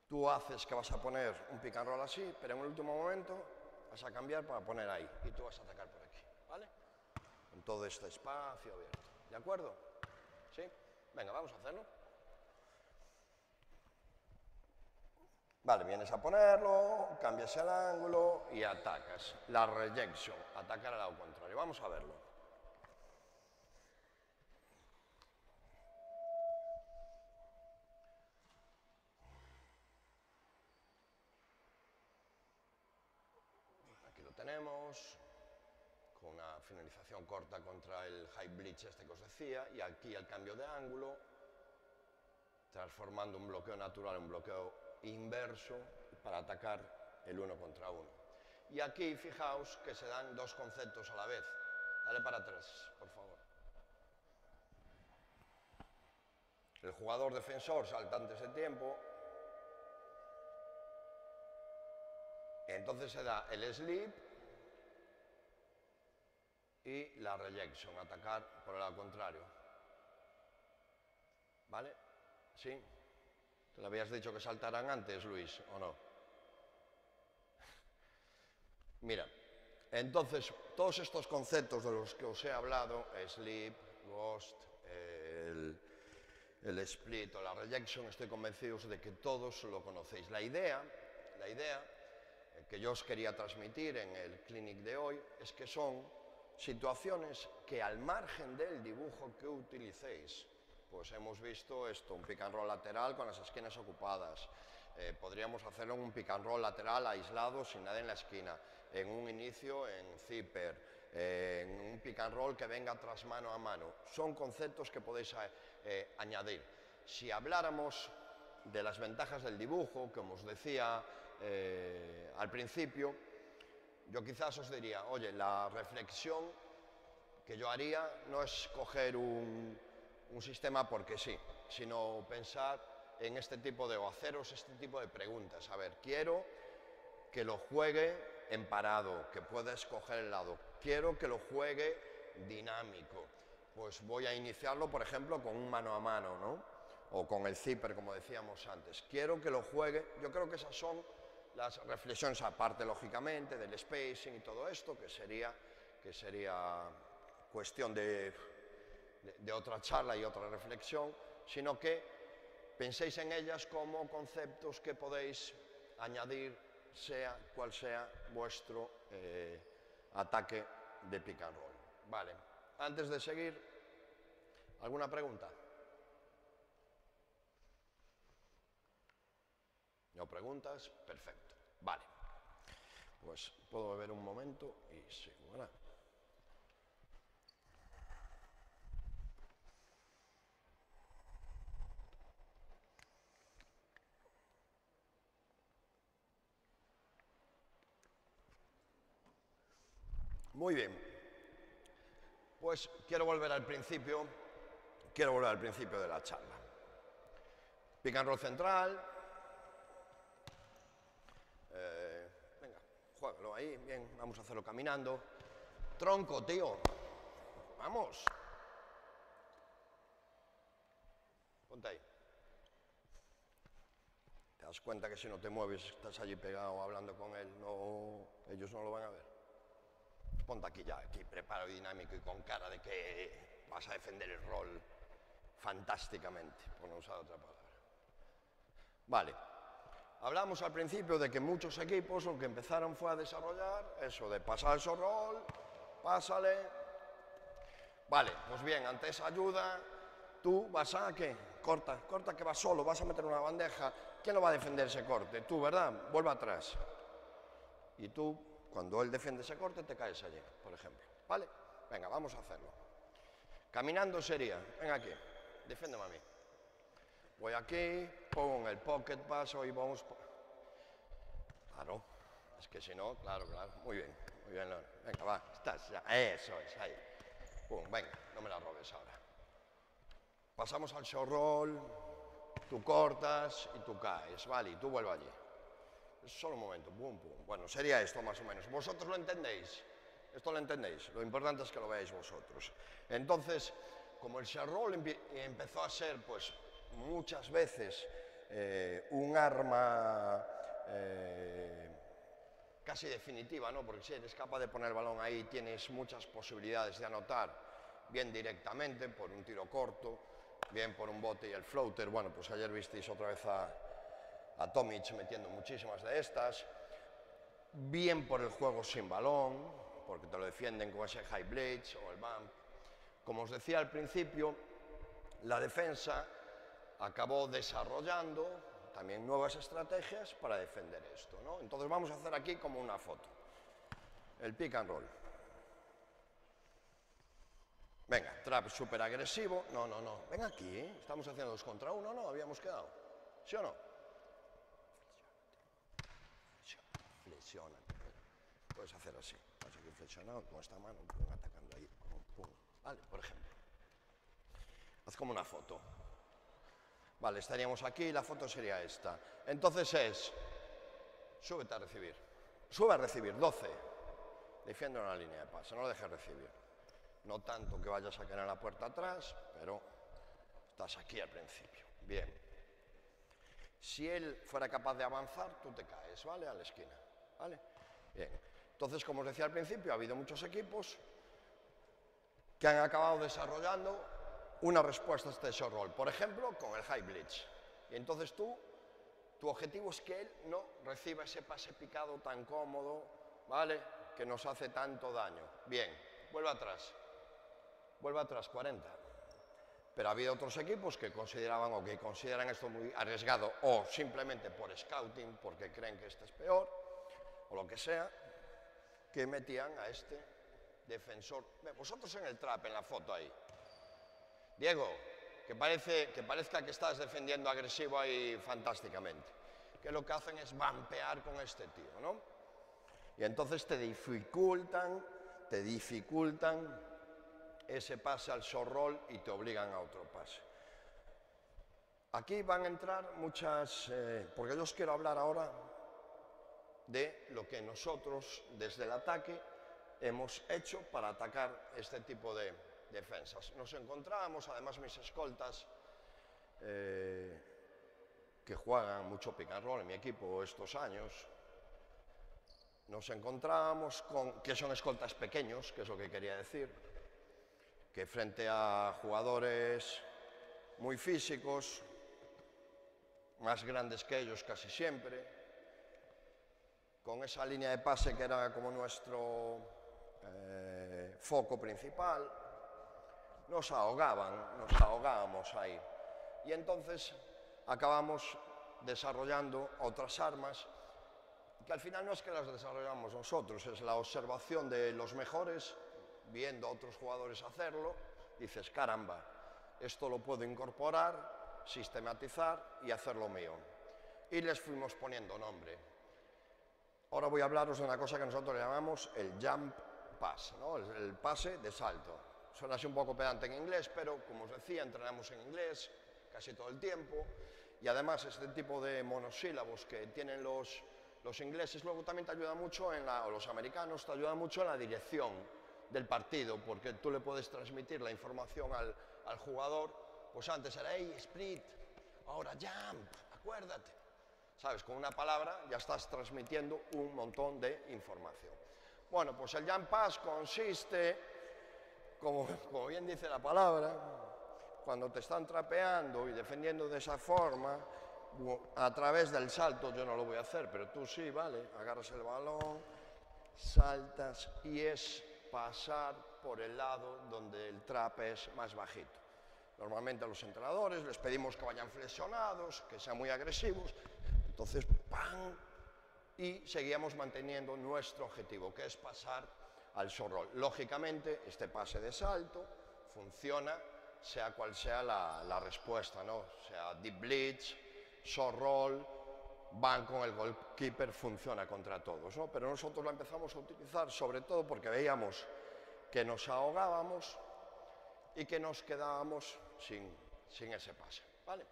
Tú haces que vas a poner un pick and roll así, pero en el último momento vas a cambiar para poner ahí y tú vas a atacar por ¿vale? Todo este espacio abierto. ¿De acuerdo? ¿Sí? Venga, vamos a hacerlo. Vale, vienes a ponerlo, cambias el ángulo y atacas. La rejection, atacar al lado contrario. Vamos a verlo. Una finalización corta contra el high bleach este que os decía, y aquí el cambio de ángulo, transformando un bloqueo natural en un bloqueo inverso para atacar el uno contra uno. Y aquí fijaos que se dan dos conceptos a la vez. Dale para atrás, por favor. El jugador defensor salta antes de tiempo. Entonces se da el slip y la rejection, atacar por el lado contrario. ¿Vale? ¿Sí? ¿Te lo habías dicho que saltaran antes, Luis, o no? [laughs] Mira, entonces, todos estos conceptos de los que os he hablado, sleep, ghost, el, el split o la rejection, estoy convencido de que todos lo conocéis. La idea, la idea que yo os quería transmitir en el clinic de hoy es que son situaciones que al margen del dibujo que utilicéis, pues hemos visto esto, un pick lateral con las esquinas ocupadas. Eh, podríamos hacerlo en un pick lateral aislado sin nada en la esquina, en un inicio en zipper, eh, en un pick que venga tras mano a mano. Son conceptos que podéis eh, añadir. Si habláramos de las ventajas del dibujo, como os decía al principio, yo quizás os diría, oye, la reflexión que yo haría no es coger un, un sistema porque sí, sino pensar en este tipo de, o haceros este tipo de preguntas. A ver, quiero que lo juegue en parado, que pueda escoger el lado. Quiero que lo juegue dinámico. Pues voy a iniciarlo, por ejemplo, con un mano a mano, ¿no? O con el zipper, como decíamos antes. Quiero que lo juegue. Yo creo que esas son las reflexiones, aparte, lógicamente, del spacing y todo esto, que sería, que sería cuestión de, de otra charla y otra reflexión, sino que penséis en ellas como conceptos que podéis añadir sea cual sea vuestro eh, ataque de pick and roll. Vale, antes de seguir, ¿alguna pregunta? ¿No preguntas? Perfecto. Vale. Pues puedo beber un momento y sí, bueno. Muy bien. Pues quiero volver al principio, quiero volver al principio de la charla. Pick and roll central. Eh, venga, juégalo ahí, bien, vamos a hacerlo caminando. Tronco, tío. Vamos. Ponte ahí. Te das cuenta que si no te mueves, estás allí pegado hablando con él, no, ellos no lo van a ver ponte aquí ya, aquí preparo dinámico y con cara de que vas a defender el rol fantásticamente, por no usar otra palabra. Vale, hablamos al principio de que muchos equipos lo que empezaron fue a desarrollar eso de pasar su rol, pásale. Vale, pues bien, ante esa ayuda, tú vas a qué? Corta, corta que vas solo, vas a meter una bandeja. ¿Quién lo va a defender ese corte? Tú, ¿verdad? Vuelve atrás. Y tú cuando él defiende ese corte, te caes allí, por ejemplo. ¿Vale? Venga, vamos a hacerlo. Caminando sería, ven aquí, defiéndeme a mí. Voy aquí, en el pocket, paso y vamos... Claro, es que si no, claro, claro, muy bien, muy bien, venga, va, estás ya, eso es, ahí. Pum, venga, no me la robes ahora. Pasamos al show roll, tú cortas y tú caes, vale, y tú vuelves allí. Solo un momento, pum, pum. Bueno, sería esto más o menos. ¿Vosotros lo entendéis? Esto lo entendéis. Lo importante es que lo veáis vosotros. Entonces, como el share roll empezó a ser, pues, muchas veces eh, un arma eh, casi definitiva, ¿no? Porque si eres capaz de poner el balón ahí, tienes muchas posibilidades de anotar, bien directamente, por un tiro corto, bien por un bote y el floater. Bueno, pues ayer visteis otra vez a, a metiendo muchísimas de estas, bien por el juego sin balón, porque te lo defienden con ese high blades o el bump. Como os decía al principio, la defensa acabó desarrollando también nuevas estrategias para defender esto. ¿no? Entonces vamos a hacer aquí como una foto. El pick and roll. Venga, trap súper agresivo. No, no, no. Ven aquí, ¿eh? estamos haciendo dos contra uno, ¿no? Habíamos quedado. ¿Sí o no? Puedes hacer así, vas aquí flexionado con esta mano, atacando ahí, Vale, por ejemplo. Haz como una foto. Vale, estaríamos aquí, la foto sería esta. Entonces es, súbete a recibir. Sube a recibir, 12. Defiende una línea de pase, no lo dejes recibir. No tanto que vayas a caer en la puerta atrás, pero estás aquí al principio. Bien. Si él fuera capaz de avanzar, tú te caes, ¿vale? A la esquina. ¿Vale? Bien. Entonces, como os decía al principio, ha habido muchos equipos que han acabado desarrollando una respuesta a este short roll. Por ejemplo, con el high blitz. Y entonces tú, tu objetivo es que él no reciba ese pase picado tan cómodo, ¿vale? Que nos hace tanto daño. Bien, vuelve atrás. Vuelve atrás, 40. Pero ha habido otros equipos que consideraban o que consideran esto muy arriesgado o simplemente por scouting, porque creen que este es peor o lo que sea, que metían a este defensor. Vosotros en el trap, en la foto ahí. Diego, que, parece, que parezca que estás defendiendo agresivo ahí fantásticamente. Que lo que hacen es vampear con este tío, ¿no? Y entonces te dificultan, te dificultan ese pase al short roll y te obligan a otro pase. Aquí van a entrar muchas, eh, porque yo os quiero hablar ahora de lo que nosotros desde el ataque hemos hecho para atacar este tipo de defensas. Nos encontrábamos, además mis escoltas, eh, que juegan mucho pick en mi equipo estos años, nos encontrábamos con, que son escoltas pequeños, que es lo que quería decir, que frente a jugadores muy físicos, más grandes que ellos casi siempre, con esa línea de pase que era como nuestro eh, foco principal, nos ahogaban, nos ahogábamos ahí. Y entonces acabamos desarrollando otras armas que al final no es que las desarrollamos nosotros, es la observación de los mejores, viendo a otros jugadores hacerlo, dices, caramba, esto lo puedo incorporar, sistematizar y hacerlo mío. Y les fuimos poniendo nombre. Ahora voy a hablaros de una cosa que nosotros llamamos el jump pass, ¿no? el, el pase de salto. Suena así un poco pedante en inglés, pero como os decía, entrenamos en inglés casi todo el tiempo y además este tipo de monosílabos que tienen los, los ingleses luego también te ayuda mucho, en la, o los americanos, te ayuda mucho en la dirección del partido, porque tú le puedes transmitir la información al, al jugador, pues antes era, hey, sprint, ahora jump, acuérdate. ¿Sabes? Con una palabra ya estás transmitiendo un montón de información. Bueno, pues el jump pass consiste, como, como bien dice la palabra, cuando te están trapeando y defendiendo de esa forma, a través del salto, yo no lo voy a hacer, pero tú sí, ¿vale? Agarras el balón, saltas y es pasar por el lado donde el trape es más bajito. Normalmente a los entrenadores les pedimos que vayan flexionados, que sean muy agresivos, entonces ¡pam! Y seguíamos manteniendo nuestro objetivo, que es pasar al short roll. Lógicamente, este pase de salto funciona sea cual sea la, la respuesta, ¿no? sea deep blitz, short roll, van con el goalkeeper, funciona contra todos. ¿no? Pero nosotros lo empezamos a utilizar sobre todo porque veíamos que nos ahogábamos y que nos quedábamos sin, sin ese pase. ¿vale?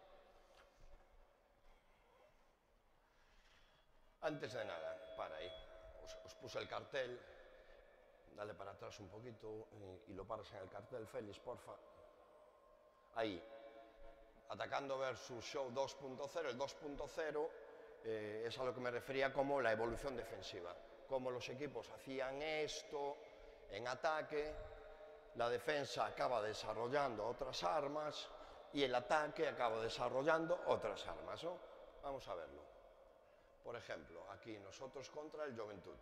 Antes de nada, para ahí, os puse el cartel, dale para atrás un poquito y, y lo paras en el cartel, Félix, porfa. Ahí, atacando versus show 2.0, el 2.0 eh, es a lo que me refería como la evolución defensiva, como los equipos hacían esto en ataque, la defensa acaba desarrollando otras armas y el ataque acaba desarrollando otras armas. ¿no? Vamos a verlo. Por ejemplo, aquí nosotros contra el Juventud.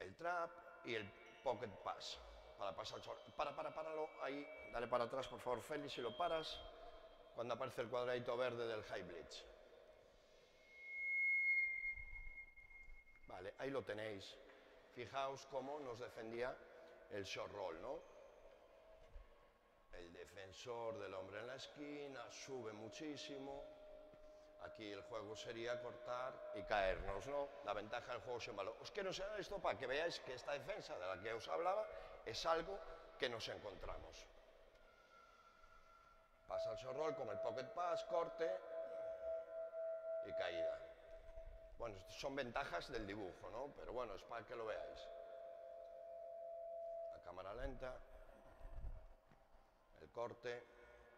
El trap y el pocket pass. Para pasar Para, para, páralo ahí. Dale para atrás, por favor, Félix, si lo paras. Cuando aparece el cuadradito verde del high blitz. Vale, ahí lo tenéis. Fijaos cómo nos defendía el short roll, ¿no? El defensor del hombre en la esquina sube muchísimo. Aquí el juego sería cortar y caernos, ¿no? La ventaja del juego es malo. Os quiero enseñar esto para que veáis que esta defensa de la que os hablaba es algo que nos encontramos. Pasa el short roll con el pocket pass, corte y caída. Bueno, son ventajas del dibujo, ¿no? Pero bueno, es para que lo veáis. La cámara lenta, el corte,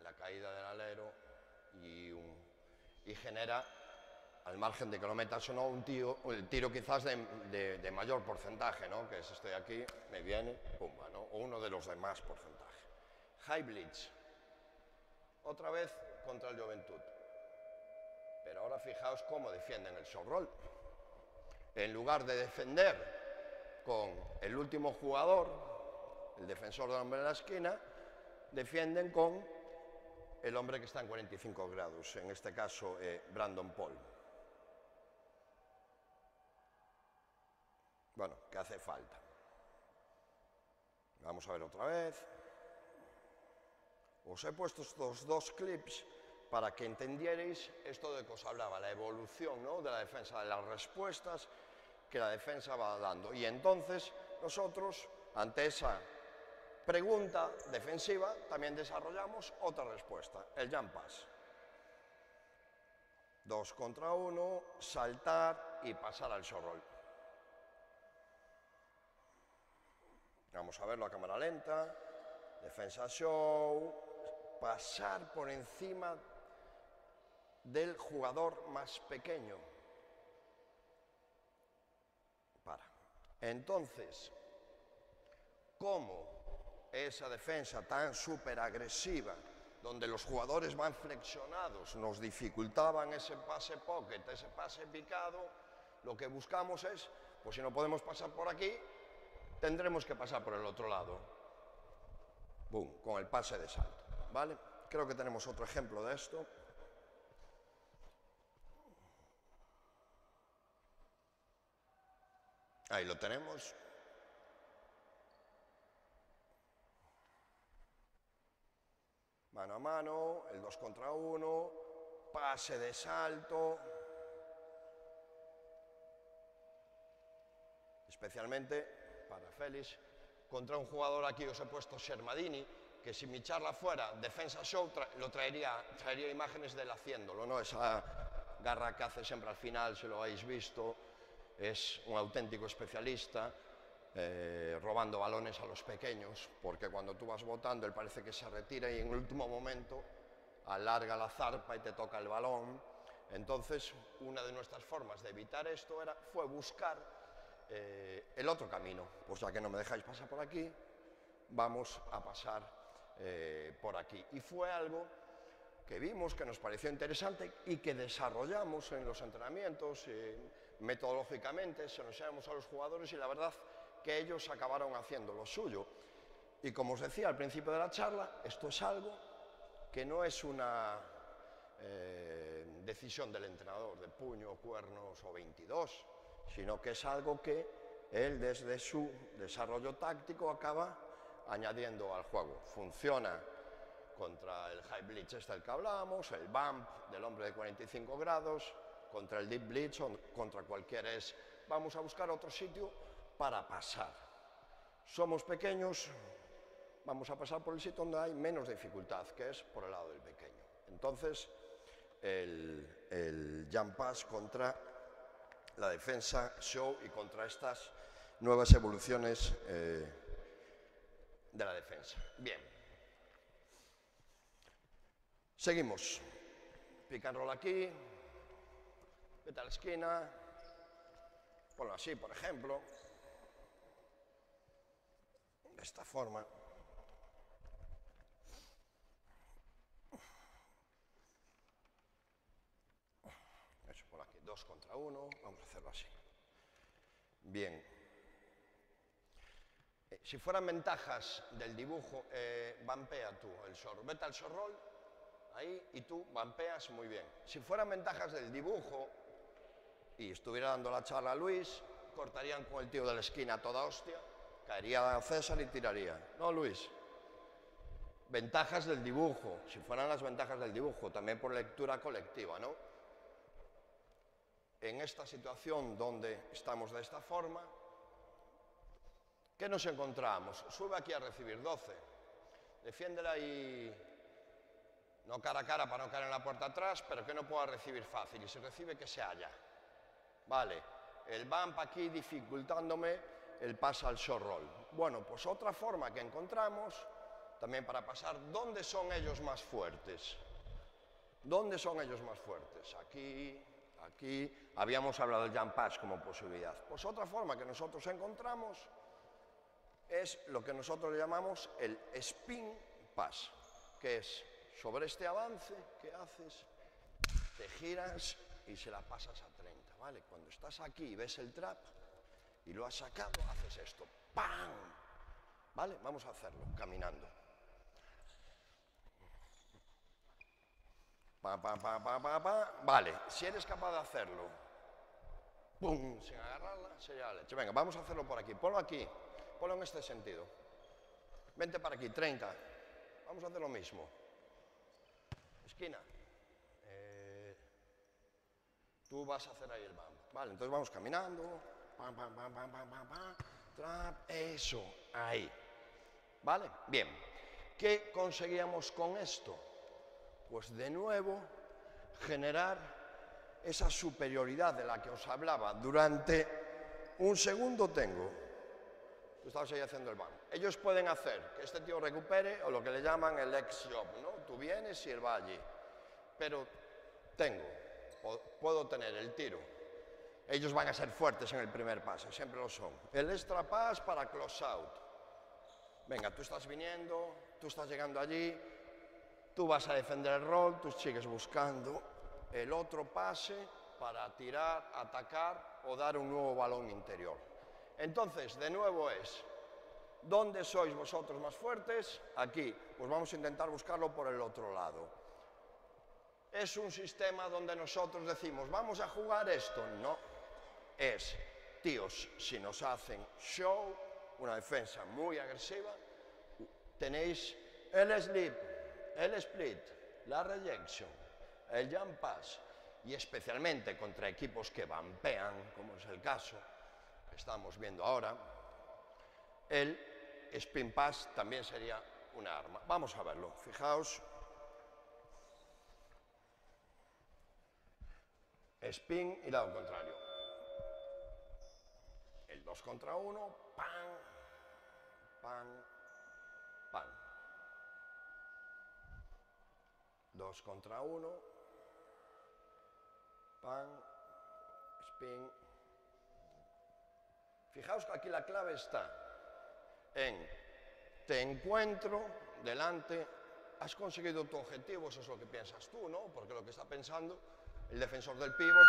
la caída del alero y, un, y genera, al margen de que lo metas o no, un tiro, el tiro quizás de, de, de, mayor porcentaje, ¿no? Que es estoy aquí, me viene, pumba, ¿no? O uno de los de más porcentaje. High blitz. Otra vez contra el Juventud. Pero ahora fijaos cómo defienden el short roll. En lugar de defender con el último jugador, el defensor del hombre en la esquina, defienden con el hombre que está en 45 grados, en este caso eh, Brandon Paul. Bueno, ¿qué hace falta? Vamos a ver otra vez. Os he puesto estos dos clips para que entendierais esto de que os hablaba, la evolución ¿no? de la defensa, de las respuestas que la defensa va dando. Y entonces nosotros, ante esa pregunta defensiva, también desarrollamos otra respuesta, el jump pass. dos contra uno, saltar y pasar al short roll. Vamos a verlo a cámara lenta. Defensa show. Pasar por encima del jugador más pequeño. Para. Entonces, ¿cómo esa defensa tan súper agresiva, donde los jugadores van flexionados, nos dificultaban ese pase pocket, ese pase picado, lo que buscamos es, pues si no podemos pasar por aquí, tendremos que pasar por el otro lado. Boom, con el pase de salto. ¿Vale? Creo que tenemos otro ejemplo de esto. Ahí lo tenemos. Mano a mano, el 2 contra 1, pase de salto. Especialmente para Félix, contra un jugador aquí os he puesto Shermadini, que si mi charla fuera defensa show, lo traería, traería imágenes de él haciéndolo, ¿no? Esa garra que hace siempre al final, si lo habéis visto, es un auténtico especialista, eh, robando balones a los pequeños, porque cuando tú vas votando él parece que se retira y en el último momento alarga la zarpa y te toca el balón. Entonces, una de nuestras formas de evitar esto era, fue buscar eh, el otro camino. Pues ya que no me dejáis pasar por aquí, vamos a pasar eh, por aquí. Y fue algo que vimos, que nos pareció interesante y que desarrollamos en los entrenamientos metodológicamente, se lo enseñamos a los jugadores y la verdad que ellos acabaron haciendo lo suyo. Y como os decía al principio de la charla, esto es algo que no es una eh, decisión del entrenador de puño, cuernos o 22, sino que es algo que él desde su desarrollo táctico acaba añadiendo al juego. Funciona contra el high blitz este del que hablábamos, el bump del hombre de 45 grados, contra el deep blitz o contra cualquier es, vamos a buscar otro sitio para pasar. Somos pequeños, vamos a pasar por el sitio donde hay menos dificultad, que es por el lado del pequeño. Entonces, el, jump pass contra la defensa show y contra estas nuevas evoluciones eh, de la defensa. Bien. Seguimos. Pick aquí, vete a la esquina, ponlo así, por ejemplo, de esta forma. Eso por aquí, dos contra uno, vamos a hacerlo así. Bien. Eh, si fueran ventajas del dibujo, eh, vampea tú el short. Vete al short roll, ahí, y tú vampeas muy bien. Si fueran ventajas del dibujo, y estuviera dando la charla a Luis, cortarían con el tío de la esquina toda hostia, caería César y tiraría. ¿No, Luis? Ventajas del dibujo, si fueran las ventajas del dibujo, también por lectura colectiva, ¿no? En esta situación donde estamos de esta forma, ¿qué nos encontramos? Sube aquí a recibir 12, defiéndela y no cara a cara para no caer en la puerta atrás, pero que no pueda recibir fácil y si recibe que se haya. Vale, el bump aquí dificultándome el paso al short roll. Bueno, pues otra forma que encontramos también para pasar, ¿dónde son ellos más fuertes? ¿Dónde son ellos más fuertes? Aquí, aquí, habíamos hablado del jump pass como posibilidad. Pues otra forma que nosotros encontramos es lo que nosotros llamamos el spin pass, que es sobre este avance que haces, te giras y se la pasas a ¿vale? Cuando estás aquí y ves el trap y lo has sacado, haces esto, ¡pam! ¿Vale? Vamos a hacerlo, caminando. Pa, pa, pa, pa, pa, pa. Vale, si eres capaz de hacerlo, ¡pum! Sin agarrarla, sería la leche. Venga, vamos a hacerlo por aquí. Ponlo aquí, ponlo en este sentido. Vente para aquí, 30. Vamos a hacer lo mismo. Esquina. Tú vas a hacer ahí el bam. Vale, entonces vamos caminando. Pam, eso, ahí. ¿Vale? Bien. ¿Qué conseguíamos con esto? Pues de nuevo generar esa superioridad de la que os hablaba. Durante un segundo tengo, tú estabas ahí haciendo el ban, ellos pueden hacer que este tío recupere o lo que le llaman el ex-job, ¿no? Tú vienes y él va allí. Pero tengo, puedo tener el tiro. Ellos van a ser fuertes en el primer pase, siempre lo son. El extra pass para close out. Venga, tú estás viniendo, tú estás llegando allí, tú vas a defender el rol, tú sigues buscando el otro pase para tirar, atacar o dar un nuevo balón interior. Entonces, de nuevo es, ¿dónde sois vosotros más fuertes? Aquí, pues vamos a intentar buscarlo por el otro lado es un sistema donde nosotros decimos, vamos a jugar esto. No, es, tíos, si nos hacen show, una defensa muy agresiva, tenéis el slip, el split, la rejection, el jump pass, y especialmente contra equipos que vampean, como es el caso que estamos viendo ahora, el spin pass también sería una arma. Vamos a verlo, fijaos. spin y lado contrario. 2 contra 1, pan, pan, pan. 2 contra 1, pan, spin. Fijaos que aquí la clave está en te encuentro delante, has conseguido tu objetivo, eso es lo que piensas tú, ¿no? Porque lo que está pensando el defensor del pivot,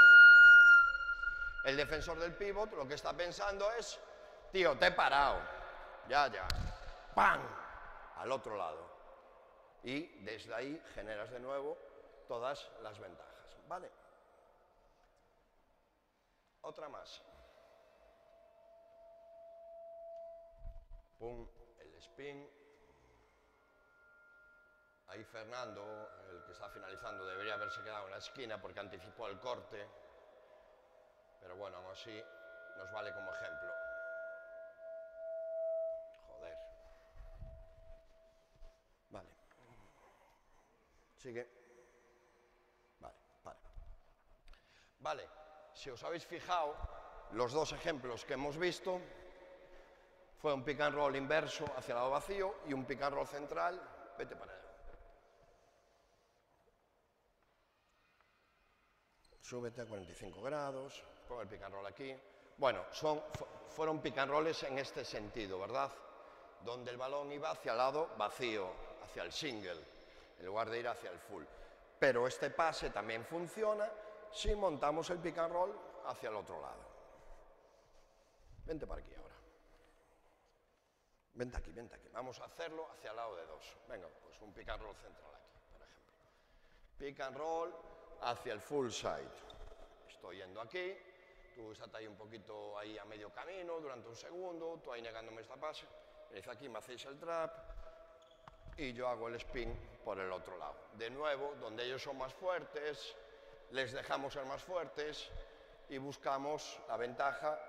el defensor del pivot lo que está pensando es, tío, te he parado, ya, ya, ¡pam! Al otro lado. Y desde ahí generas de nuevo todas las ventajas, ¿vale? Otra más. Pum, el spin, Ahí Fernando, el que está finalizando, debería haberse quedado en la esquina porque anticipó el corte. Pero bueno, aún así nos vale como ejemplo. Joder. Vale. Sigue. Vale, vale. Vale, si os habéis fijado, los dos ejemplos que hemos visto fue un pick and roll inverso hacia el lado vacío y un pick central. Vete para allá. súbete a 45 grados, pon el pick aquí. Bueno, son, fueron pick en este sentido, ¿verdad? Donde el balón iba hacia el lado vacío, hacia el single, en lugar de ir hacia el full. Pero este pase también funciona si montamos el pick and roll hacia el otro lado. Vente para aquí ahora. Vente aquí, vente aquí. Vamos a hacerlo hacia el lado de dos. Venga, pues un pick and roll central aquí, por ejemplo. Pick and roll hacia el full side. Estoy yendo aquí, tú estás ahí un poquito ahí a medio camino durante un segundo, tú ahí negándome esta pase, venís aquí, me hacéis el trap y yo hago el spin por el otro lado. De nuevo, donde ellos son más fuertes, les dejamos ser más fuertes y buscamos la ventaja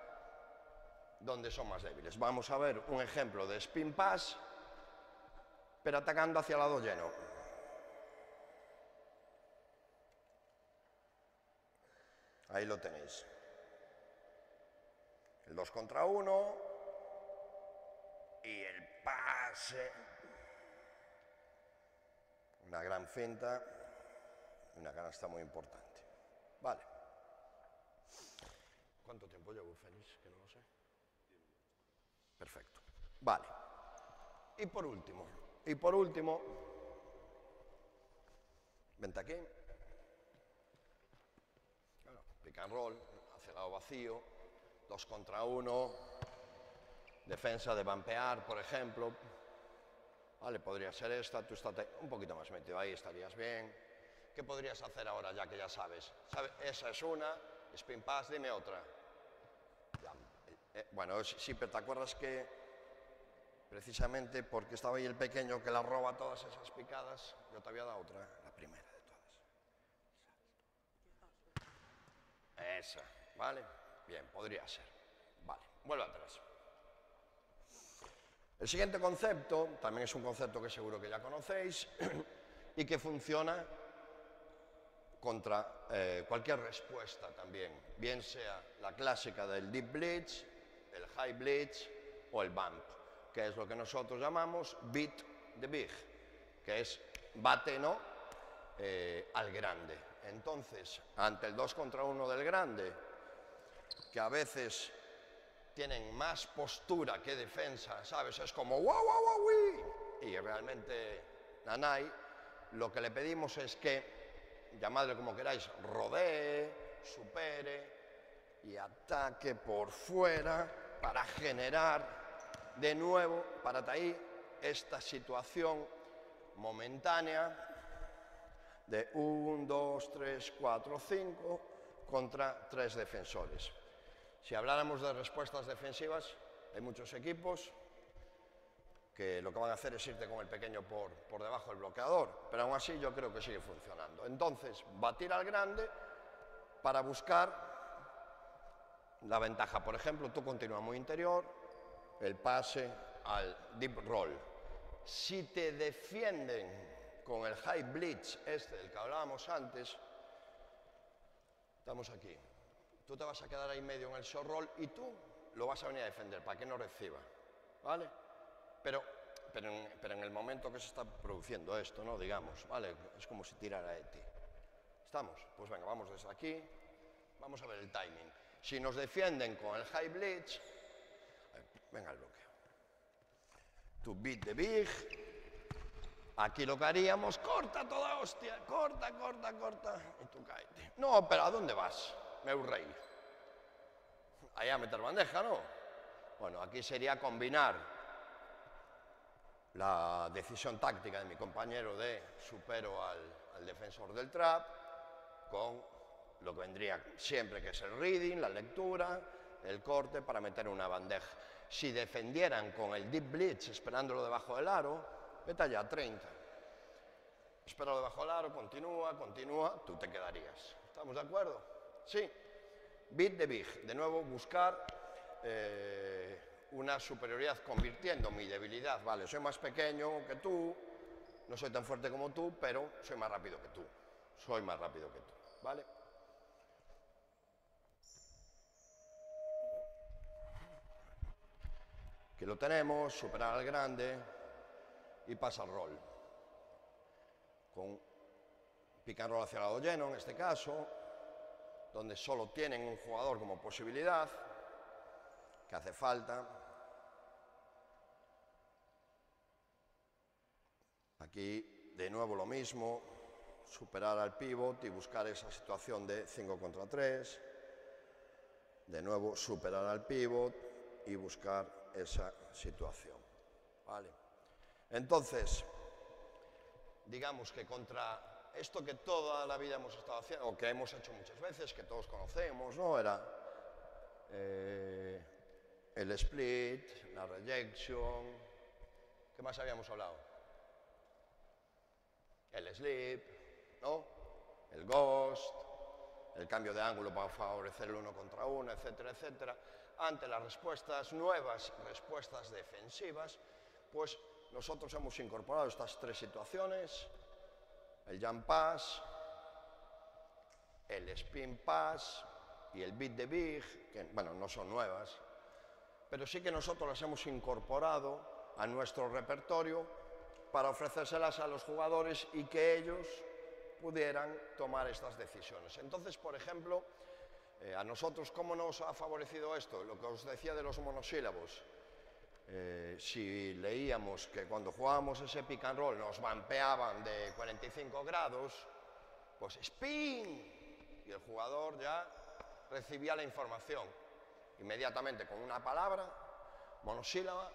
donde son más débiles. Vamos a ver un ejemplo de spin pass, pero atacando hacia el lado lleno. Ahí lo tenéis. El 2 contra 1 y el pase. Una gran finta, una canasta muy importante. Vale. ¿Cuánto tiempo llevo, Félix? Que no lo sé. Perfecto. Vale. Y por último, y por último, vente aquí. pick and roll, hacia el lado vacío, dos contra uno, defensa de vampear, por ejemplo. Vale, podría ser esta, tú estás un poquito más metido ahí, estarías bien. ¿Qué podrías hacer ahora ya que ya sabes? Esa es una, spin pass, dime otra. Eh, eh, bueno, sí, pero ¿te acuerdas que precisamente porque estaba ahí el pequeño que la roba todas esas picadas, yo te había dado otra, la primera? Esa, ¿vale? Bien, podría ser. Vale, vuelvo atrás. El siguiente concepto, también es un concepto que seguro que ya conocéis [clears throat] y que funciona contra eh, cualquier respuesta también, bien sea la clásica del deep blitz, el high blitz o el bump, que es lo que nosotros llamamos beat the big, que es bate ¿no? Eh, al grande. Entonces, ante el 2 contra 1 del grande, que a veces tienen más postura que defensa, ¿sabes? Es como wow, wow, wow, y realmente Nanay, lo que le pedimos es que, llamadle como queráis, rodee, supere y ataque por fuera para generar de nuevo para Taí esta situación momentánea de 1, 2, 3, 4, 5 contra tres defensores. Si habláramos de respuestas defensivas, hay muchos equipos que lo que van a hacer es irte con el pequeño por, por debajo del bloqueador, pero aún así yo creo que sigue funcionando. Entonces, batir al grande para buscar la ventaja. Por ejemplo, tú continúas muy interior, el pase al deep roll. Si te defienden con el high blitz este del que hablábamos antes, estamos aquí. Tú te vas a quedar ahí medio en el short roll y tú lo vas a venir a defender para que no reciba. ¿Vale? Pero, pero, en, el momento que se está produciendo esto, ¿no? Digamos, ¿vale? Es como si tirara ti. ¿Estamos? Pues venga, vamos desde aquí. Vamos a ver el timing. Si nos defienden con el high blitz, venga el bloqueo. To beat the big. Aquí lo que haríamos, corta toda hostia, corta, corta, corta, y tú caete. No, pero ¿a dónde vas? Meu rey. Allá meter bandeja, ¿no? Bueno, aquí sería combinar la decisión táctica de mi compañero de supero al, defensor del trap con lo que vendría siempre, que es el reading, la lectura, el corte para meter una bandeja. Si defendieran con el deep blitz esperándolo debajo del aro, vete allá, 30. Espera debajo del aro, continúa, continúa, tú te quedarías. ¿Estamos de acuerdo? Sí. Beat the big. De nuevo, buscar eh, una superioridad convirtiendo mi debilidad. Vale, soy más pequeño que tú, no soy tan fuerte como tú, pero soy más rápido que tú. Soy más rápido que tú. ¿Vale? que lo tenemos, superar al grande y pasa al rol. Con roll hacia el lado lleno, en este caso, donde solo tienen un jugador como posibilidad, que hace falta. Aquí, de nuevo lo mismo, superar al pivot y buscar esa situación de 5 contra 3. De nuevo, superar al pivot y buscar esa situación. ¿vale? Entonces, digamos que contra esto que toda la vida hemos estado haciendo, o que hemos hecho muchas veces, que todos conocemos, ¿no? Era eh, el split, la rejection, ¿qué más habíamos hablado? El slip, ¿no? El ghost, el cambio de ángulo para favorecer el uno contra uno, etcétera, etcétera ante las respuestas nuevas, respuestas defensivas, pues nosotros hemos incorporado estas tres situaciones, el jump pass, el spin pass y el beat the big, que bueno, no son nuevas, pero sí que nosotros las hemos incorporado a nuestro repertorio para ofrecérselas a los jugadores y que ellos pudieran tomar estas decisiones. Entonces, por ejemplo, eh, a nosotros, ¿cómo nos ha favorecido esto? Lo que os decía de los monosílabos. Eh, si leíamos que cuando jugábamos ese pick and roll nos vampeaban de 45 grados, pues spin, y el jugador ya recibía la información. Inmediatamente con una palabra, monosílaba,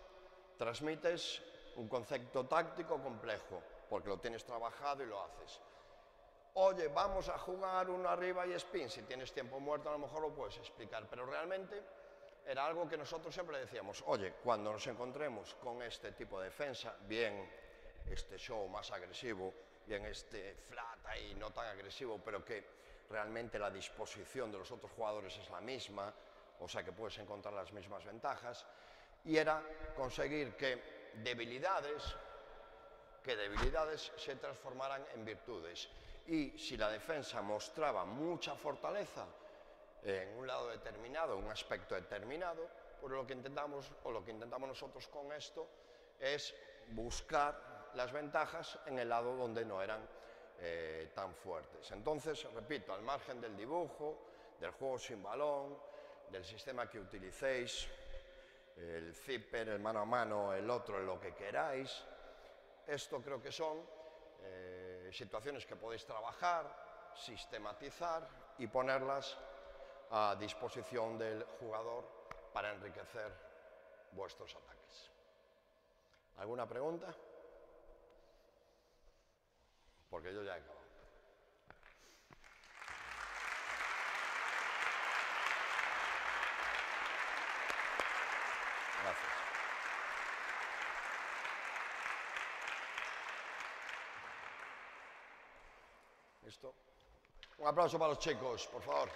transmites un concepto táctico complejo, porque lo tienes trabajado y lo haces. Oye, vamos a jugar uno arriba y spin, si tienes tiempo muerto a lo mejor lo puedes explicar, pero realmente era algo que nosotros siempre decíamos, oye, cuando nos encontremos con este tipo de defensa, bien este show más agresivo, bien este flat ahí no tan agresivo, pero que realmente la disposición de los otros jugadores es la misma, o sea que puedes encontrar las mismas ventajas, y era conseguir que debilidades, que debilidades se transformaran en virtudes. Y si la defensa mostraba mucha fortaleza en un lado determinado, un aspecto determinado, pues lo que intentamos o lo que intentamos nosotros con esto es buscar las ventajas en el lado donde no eran eh, tan fuertes. Entonces, repito, al margen del dibujo, del juego sin balón, del sistema que utilicéis, el zipper, el mano a mano, el otro, lo que queráis, esto creo que son eh, situaciones que podéis trabajar, sistematizar y ponerlas a disposición del jugador para enriquecer vuestros ataques. ¿Alguna pregunta? Porque yo ya he acabado. Gracias. ¿Listo? Un aplauso para los chicos, por favor.